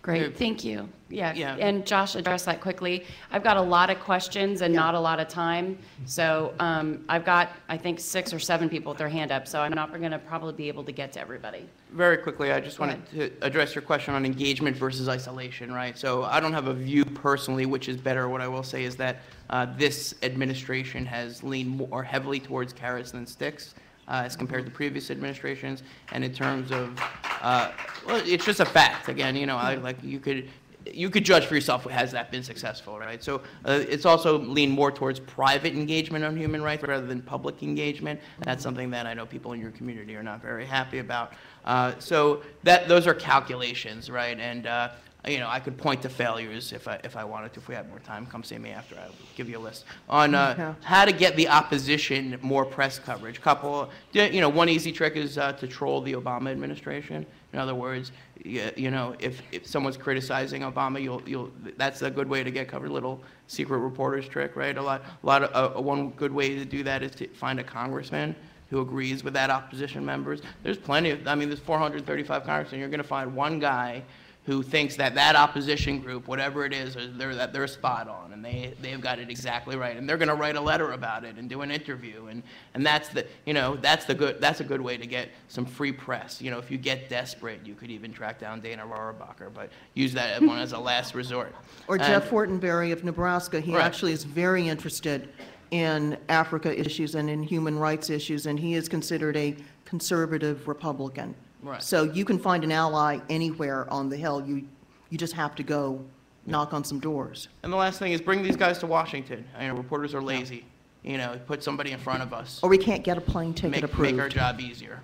Great, thank you. Yeah, Yeah. and Josh addressed that quickly. I've got a lot of questions and Yeah. not a lot of time, so um, I've got, I think, six or seven people with their hand up, so I'm not going to probably be able to get to everybody. Very quickly, I just wanted to address your question on engagement versus isolation, right? So I don't have a view personally which is better. What I will say is that uh, this administration has leaned more heavily towards carrots than sticks uh, as compared to previous administrations. And in terms of, uh, well, it's just a fact. Again, you know, I, like you could, you could judge for yourself, has that been successful, right? So uh, it's also leaned more towards private engagement on human rights rather than public engagement. That's something that I know people in your community are not very happy about. Uh, So that, those are calculations, right? And uh, you know, I could point to failures if I, if I wanted to, if we had more time, come see me after, I'll give you a list. On uh, Okay. how to get the opposition more press coverage. Couple, you know, one easy trick is uh, to troll the Obama administration. In other words, y- you know, if, if someone's criticizing Obama, you'll, you'll, that's a good way to get covered, little secret reporter's trick, right? A lot, a lot of, uh, one good way to do that is to find a congressman who agrees with that opposition members. There's plenty of, I mean, there's 435 congressmen, you're gonna find one guy who thinks that that opposition group, whatever it is, is- they're, that they're spot on, and they, they've got it exactly right, and they're gonna write a letter about it and do an interview, and, and that's the, you know, that's the good, that's a good way to get some free press. You know, if you get desperate, you could even track down Dana Rohrabacher, but use that one as a last resort. Or And- Jeff Fortenberry of Nebraska, he Right. actually is very interested in Africa issues and in human rights issues, and he is considered a conservative Republican. Right. So you can find an ally anywhere on the Hill. You, you just have to go knock on some doors. And the last thing is bring these guys to Washington. I know reporters are lazy. You know, put somebody in front of us. Or we can't get a plane ticket Make, approved. make our job easier.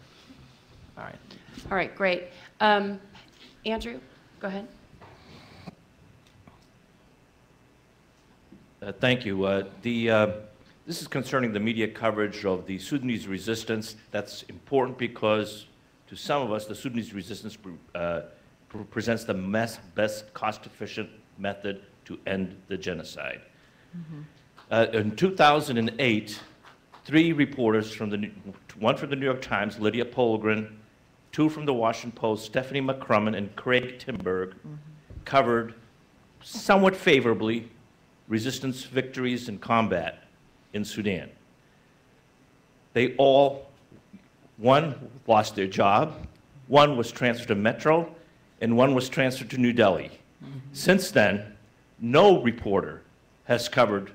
All right. All right, great. Um, Andrew, go ahead. Uh, Thank you. Uh, The, uh, this is concerning the media coverage of the Sudanese resistance. That's important because to some of us, the Sudanese resistance uh, presents the best cost-efficient method to end the genocide. Uh, In 2008, three reporters from the, one from the New York Times, Lydia Polgreen, two from the Washington Post, Stephanie McCrummen and Craig Timberg, covered somewhat favorably resistance victories in combat in Sudan. They all, one lost their job, one was transferred to Metro, and one was transferred to New Delhi. Since then, no reporter has covered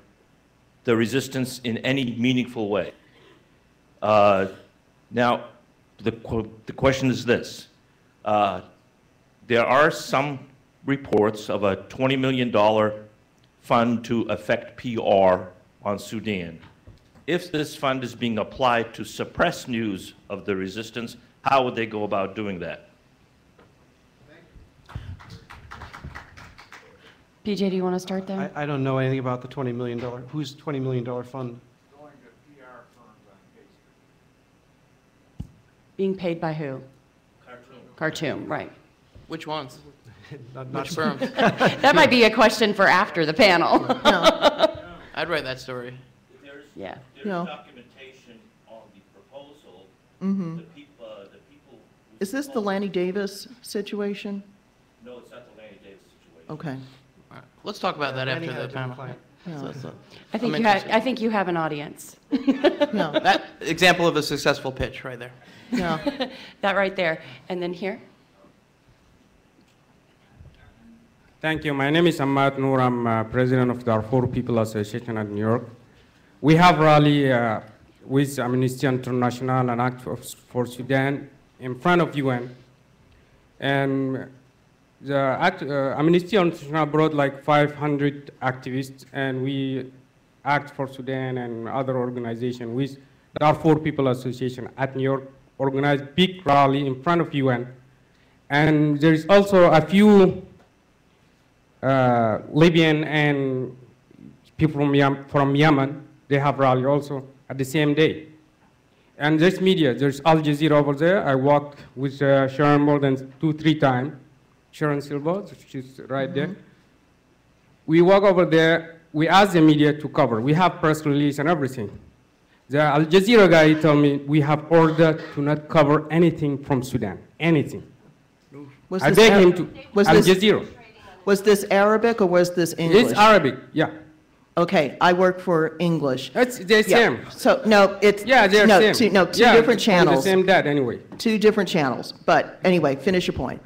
the resistance in any meaningful way. Uh, now, the, the question is this. Uh, there are some reports of a $20 million fund to affect PR on Sudan. If this fund is being applied to suppress news of the resistance, how would they go about doing that? PJ, do you want to start there? I, I don't know anything about the $20 million, whose $20 million fund? Being paid by who? Khartoum, Khartoum, right. Which ones? Not- not Which firms? That might be a question for after the panel. I'd write that story. There's, Yeah. there's No. documentation on the proposal. Mhm. The people, the people. who Is this the proposed- Lanny Davis situation? No, it's not the Lanny Davis situation. Okay. All right. Let's talk about that Lanny after the a panel. plan. So- so- I think I'm you have, interested. I think you have an audience. No, That example of a successful pitch right there. no. That right there. And then here? Thank you. My name is Ahmad Noor. I'm uh, president of the Darfur People Association at New York. We have rally uh, with Amnesty International and Act for- Sudan in front of UN. And the act, uh, Amnesty International brought like 500 activists, and we Act for Sudan and other organizations with Darfur People Association at New York organized big rally in front of UN. And there is also a few uh, Libyan and people from, from Yemen, they have rally also at the same day. And there's media, there's Al Jazeera over there. I walked with uh, Sharon more than two, three times. Sharon Silva, she's right there. We walk over there, we ask the media to cover. We have press release and everything. The Al Jazeera guy told me we have order to not cover anything from Sudan, anything. Was I beg him to, was Al this- Jazeera. Was this Arabic or was this English? It's Arabic, yeah. Okay, I work for English. It's the Yeah. same. So, no, it's. Yeah, they're no, same. Two, no, two Yeah, different it's on channels. The same dad anyway. Two different channels. But anyway, finish your point.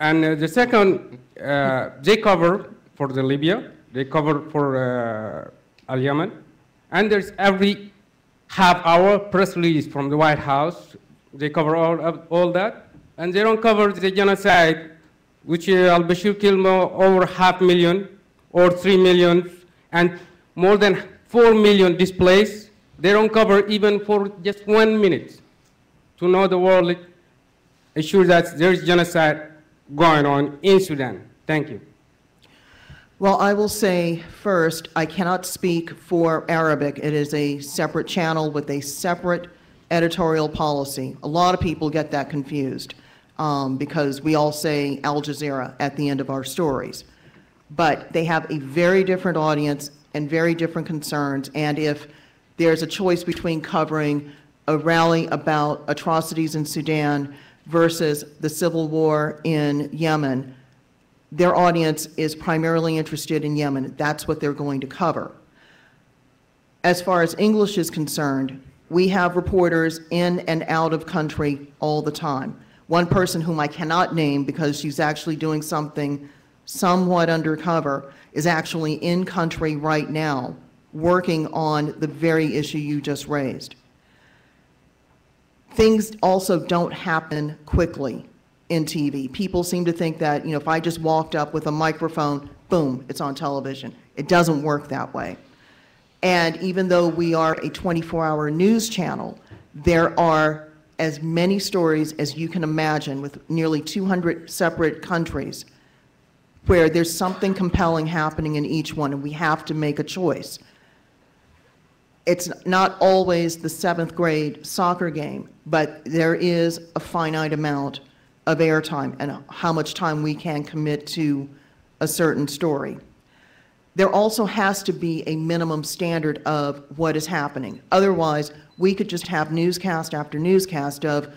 And uh, the second, uh, they cover for the Libya, they cover for uh, Al Yemen, and there's every half hour press release from the White House. They cover all of, all that, and they don't cover the genocide, which uh, Al Bashir killed more, over half million or three million, and more than four million displaced. They don't cover even for just one minute to know the world assure that there's genocide going on in Sudan. Thank you. Well, I will say first, I cannot speak for Arabic. It is a separate channel with a separate editorial policy. A lot of people get that confused um, because we all say Al Jazeera at the end of our stories. But they have a very different audience and very different concerns. And if there's a choice between covering a rally about atrocities in Sudan versus the civil war in Yemen, their audience is primarily interested in Yemen. That's what they're going to cover. As far as English is concerned, we have reporters in and out of country all the time. One person whom I cannot name because she's actually doing something somewhat undercover is actually in country right now working on the very issue you just raised. Things also don't happen quickly in TV. People seem to think that, you know, if I just walked up with a microphone, boom, it's on television. It doesn't work that way. And even though we are a 24-hour news channel, there are as many stories as you can imagine with nearly 200 separate countries where there's something compelling happening in each one, and we have to make a choice. It's not always the seventh grade soccer game, but there is a finite amount of airtime and how much time we can commit to a certain story. There also has to be a minimum standard of what is happening. Otherwise, we could just have newscast after newscast of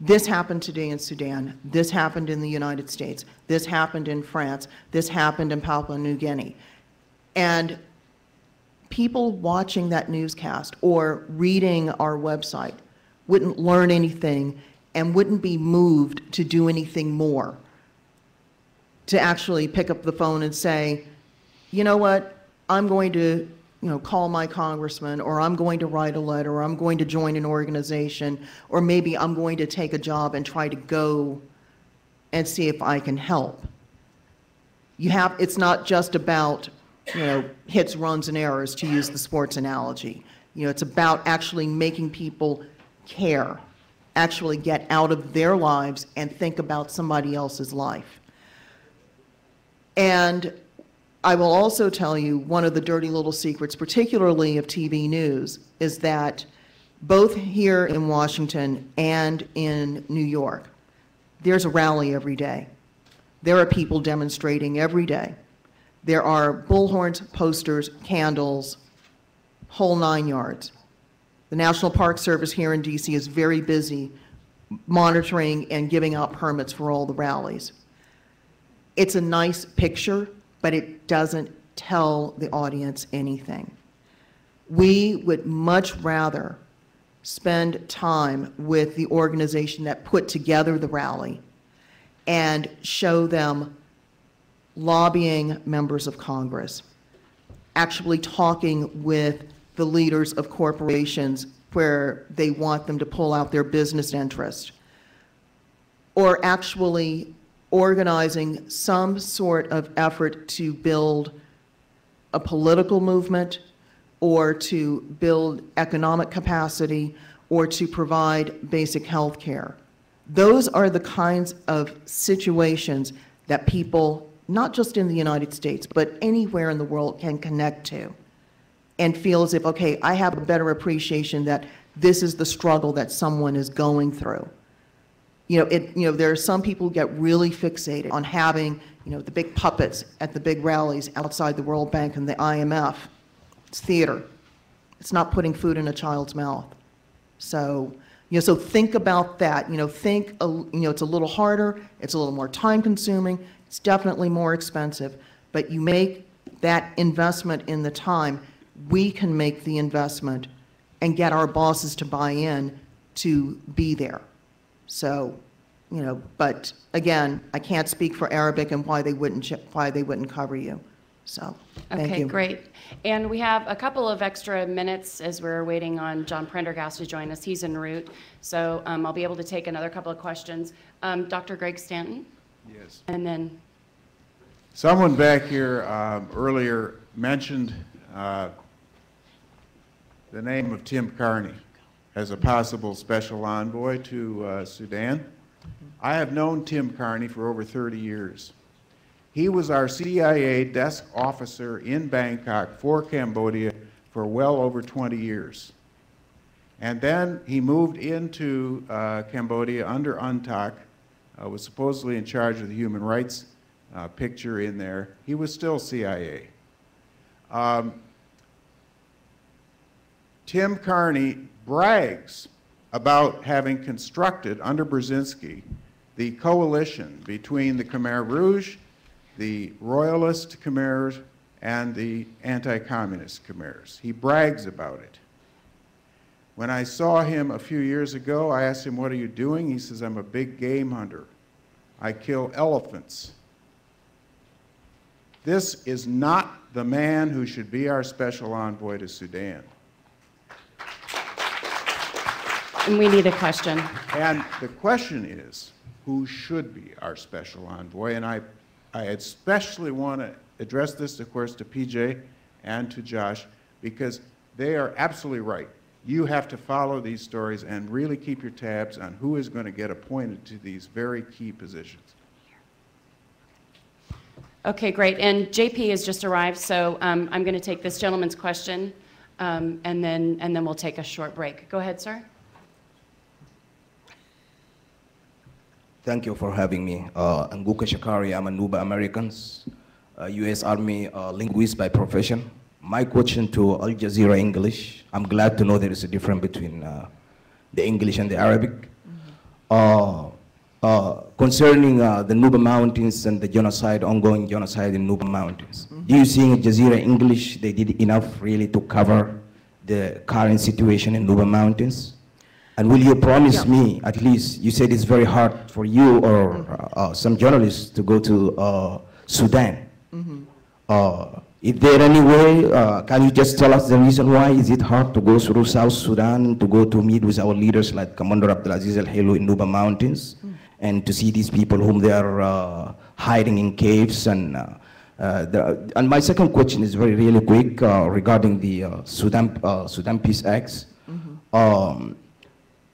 this happened today in Sudan, this happened in the United States, this happened in France, this happened in Papua New Guinea. And people watching that newscast or reading our website wouldn't learn anything and wouldn't be moved to do anything more. To actually pick up the phone and say, you know what, I'm going to you know, call my congressman, or I'm going to write a letter, or I'm going to join an organization, or maybe I'm going to take a job and try to go and see if I can help. You have, it's not just about, you know, hits, runs, and errors, to use the sports analogy. You know, it's about actually making people care, actually get out of their lives and think about somebody else's life. And I will also tell you one of the dirty little secrets, particularly of TV news, is that both here in Washington and in New York, there's a rally every day. There are people demonstrating every day. There are bullhorns, posters, candles, whole nine yards. The National Park Service here in DC is very busy monitoring and giving out permits for all the rallies. It's a nice picture, but it doesn't tell the audience anything. We would much rather spend time with the organization that put together the rally and show them lobbying members of Congress, actually talking with the leaders of corporations where they want them to pull out their business interest, or actually organizing some sort of effort to build a political movement or to build economic capacity or to provide basic health care. Those are the kinds of situations that people, not just in the United States, but anywhere in the world can connect to and feel as if, okay, I have a better appreciation that this is the struggle that someone is going through you know, it, you know, there are some people who get really fixated on having, you know, the big puppets at the big rallies outside the World Bank and the IMF. It's theater. It's not putting food in a child's mouth. So, you know, so think about that. You know, think, a, you know, it's a little harder, it's a little more time consuming, it's definitely more expensive, but you make that investment in the time, we can make the investment and get our bosses to buy in to be there. So, you know, but again, I can't speak for Arabic and why they wouldn't, ch- why they wouldn't cover you. So, thank Okay, you. great. And we have a couple of extra minutes as we're waiting on John Prendergast to join us. He's en route, so um, I'll be able to take another couple of questions. Um, Dr. Greg Stanton, Yes. and then, Someone back here um, earlier mentioned uh, the name of Tim Carney as a possible special envoy to uh, Sudan. I have known Tim Carney for over 30 years. He was our CIA desk officer in Bangkok for Cambodia for well over 20 years. And then he moved into uh, Cambodia under UNTAC, uh, was supposedly in charge of the human rights uh, picture in there. He was still CIA. Um, Tim Carney brags about having constructed under Brzezinski the coalition between the Khmer Rouge, the royalist Khmers, and the anti-communist Khmers. He brags about it. When I saw him a few years ago, I asked him, what are you doing? He says, I'm a big game hunter. I kill elephants. This is not the man who should be our special envoy to Sudan. And we need a question. And the question is, who should be our special envoy? And I, I especially want to address this, of course, to PJ and to Josh, because they are absolutely right. You have to follow these stories and really keep your tabs on who is going to get appointed to these very key positions. Okay, great. And JP has just arrived, so um, I'm going to take this gentleman's question, um, and then, and then we'll take a short break. Go ahead, sir. Thank you for having me. Uh, Nguka Shakari, I'm a Nuba Americans, uh, U.S. Army uh, linguist by profession. My question to Al Jazeera English, I'm glad to know there is a difference between uh, the English and the Arabic. Uh, uh, concerning uh, the Nuba Mountains and the genocide, ongoing genocide in Nuba Mountains. Do you think Al Jazeera English, they did enough really to cover the current situation in Nuba Mountains? And will you promise Yeah. me, at least, you said it's very hard for you or uh, some journalists to go to uh, Sudan. Uh, is there any way, uh, can you just tell us the reason why is it hard to go through South Sudan, to go to meet with our leaders like Commander Abdulaziz Al-Helu in Nuba Mountains, and to see these people whom they are uh, hiding in caves and uh, uh, the, and my second question is very really quick uh, regarding the uh, Sudan uh, Sudan Peace Acts. Um,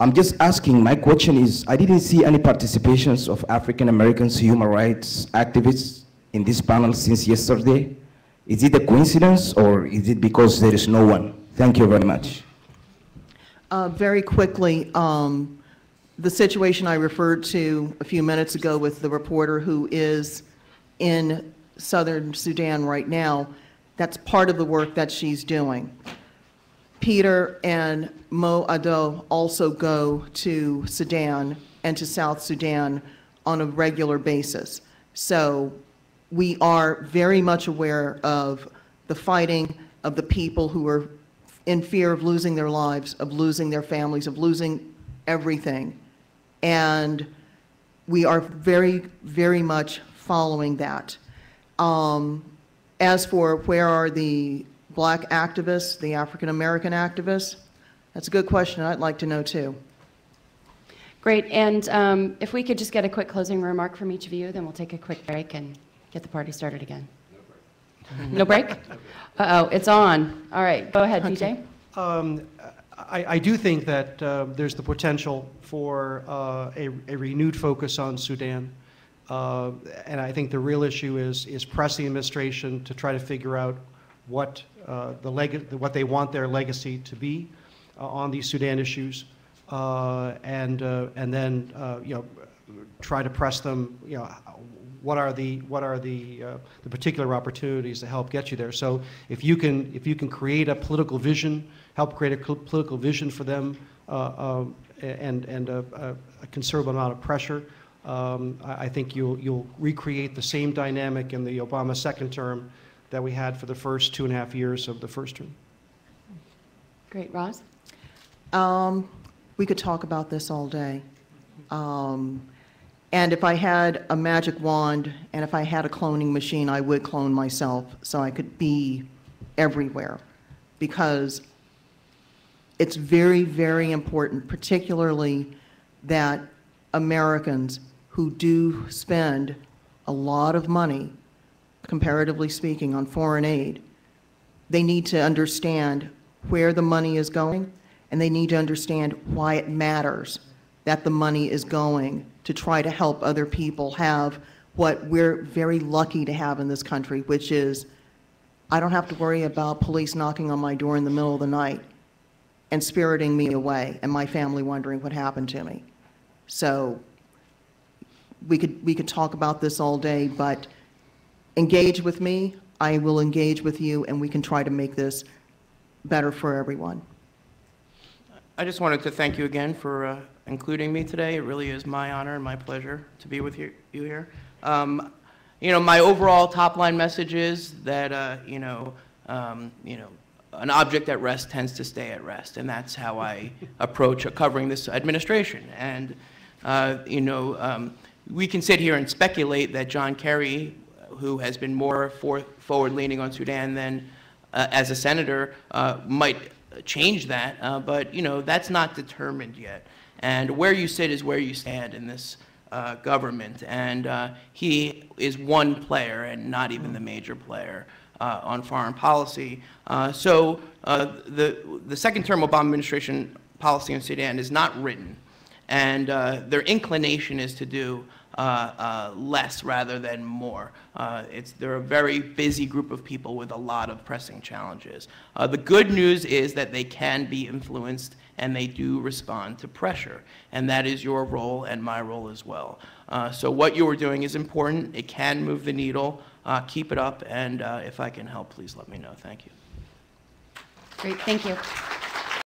I'm just asking, my question is, I didn't see any participations of African Americans human rights activists in this panel since yesterday. Is it a coincidence or is it because there is no one? Thank you very much. Uh, Very quickly, um, the situation I referred to a few minutes ago with the reporter who is in southern Sudan right now, that's part of the work that she's doing. Peter and Mo Adow also go to Sudan and to South Sudan on a regular basis. So we are very much aware of the fighting of the people who are in fear of losing their lives, of losing their families, of losing everything. And we are very, very much following that. Um, As for where are the black activists, the African-American activists, that's a good question, I'd like to know too. Great. And um, if we could just get a quick closing remark from each of you, then we'll take a quick break and get the party started again. No break? no break? Uh-oh, it's on. All right, go ahead, PJ. Um, I, I do think that uh, there's the potential for uh, a, a renewed focus on Sudan. Uh, and I think the real issue is, is press the administration to try to figure out what, uh, the leg- what they want their legacy to be uh, on these Sudan issues. Uh, and, uh, and then, uh, you know, try to press them, you know, what are the, what are the, uh, the particular opportunities to help get you there? So if you can, if you can create a political vision, help create a political vision for them, uh, um, and, and a, a- a considerable amount of pressure, um, I, I think you'll, you'll recreate the same dynamic in the Obama second term that we had for the first two and a half years of the first term. Great, Roz? Um, We could talk about this all day. Um, And if I had a magic wand, and if I had a cloning machine, I would clone myself so I could be everywhere. Because it's very, very important, particularly that Americans who do spend a lot of money, comparatively speaking, on foreign aid, they need to understand where the money is going, and they need to understand why it matters that the money is going to try to help other people have what we're very lucky to have in this country, which is I don't have to worry about police knocking on my door in the middle of the night and spiriting me away and my family wondering what happened to me. So we could, we could talk about this all day, but engage with me, I will engage with you, and we can try to make this better for everyone. I just wanted to thank you again for uh, including me today. It really is my honor and my pleasure to be with you you here. Um, You know, my overall top-line message is that, uh, you know, um, you know, an object at rest tends to stay at rest, and that's how I approach covering this administration. And, uh, you know, um, we can sit here and speculate that John Kerry, who has been more for- forward-leaning on Sudan than uh, as a senator, uh, might change that, uh, but, you know, that's not determined yet. And where you sit is where you stand in this uh, government, and he is one player and not even the major player uh, on foreign policy. Uh, So uh, the, the second term Obama administration policy in Sudan is not written, and their inclination is to do uh, uh, less rather than more. Uh, It's, they're a very busy group of people with a lot of pressing challenges. Uh, The good news is that they can be influenced and they do respond to pressure, and that is your role and my role as well. Uh, So what you are doing is important, it can move the needle, Uh, keep it up, and uh, if I can help, please let me know. Thank you. Great, thank you.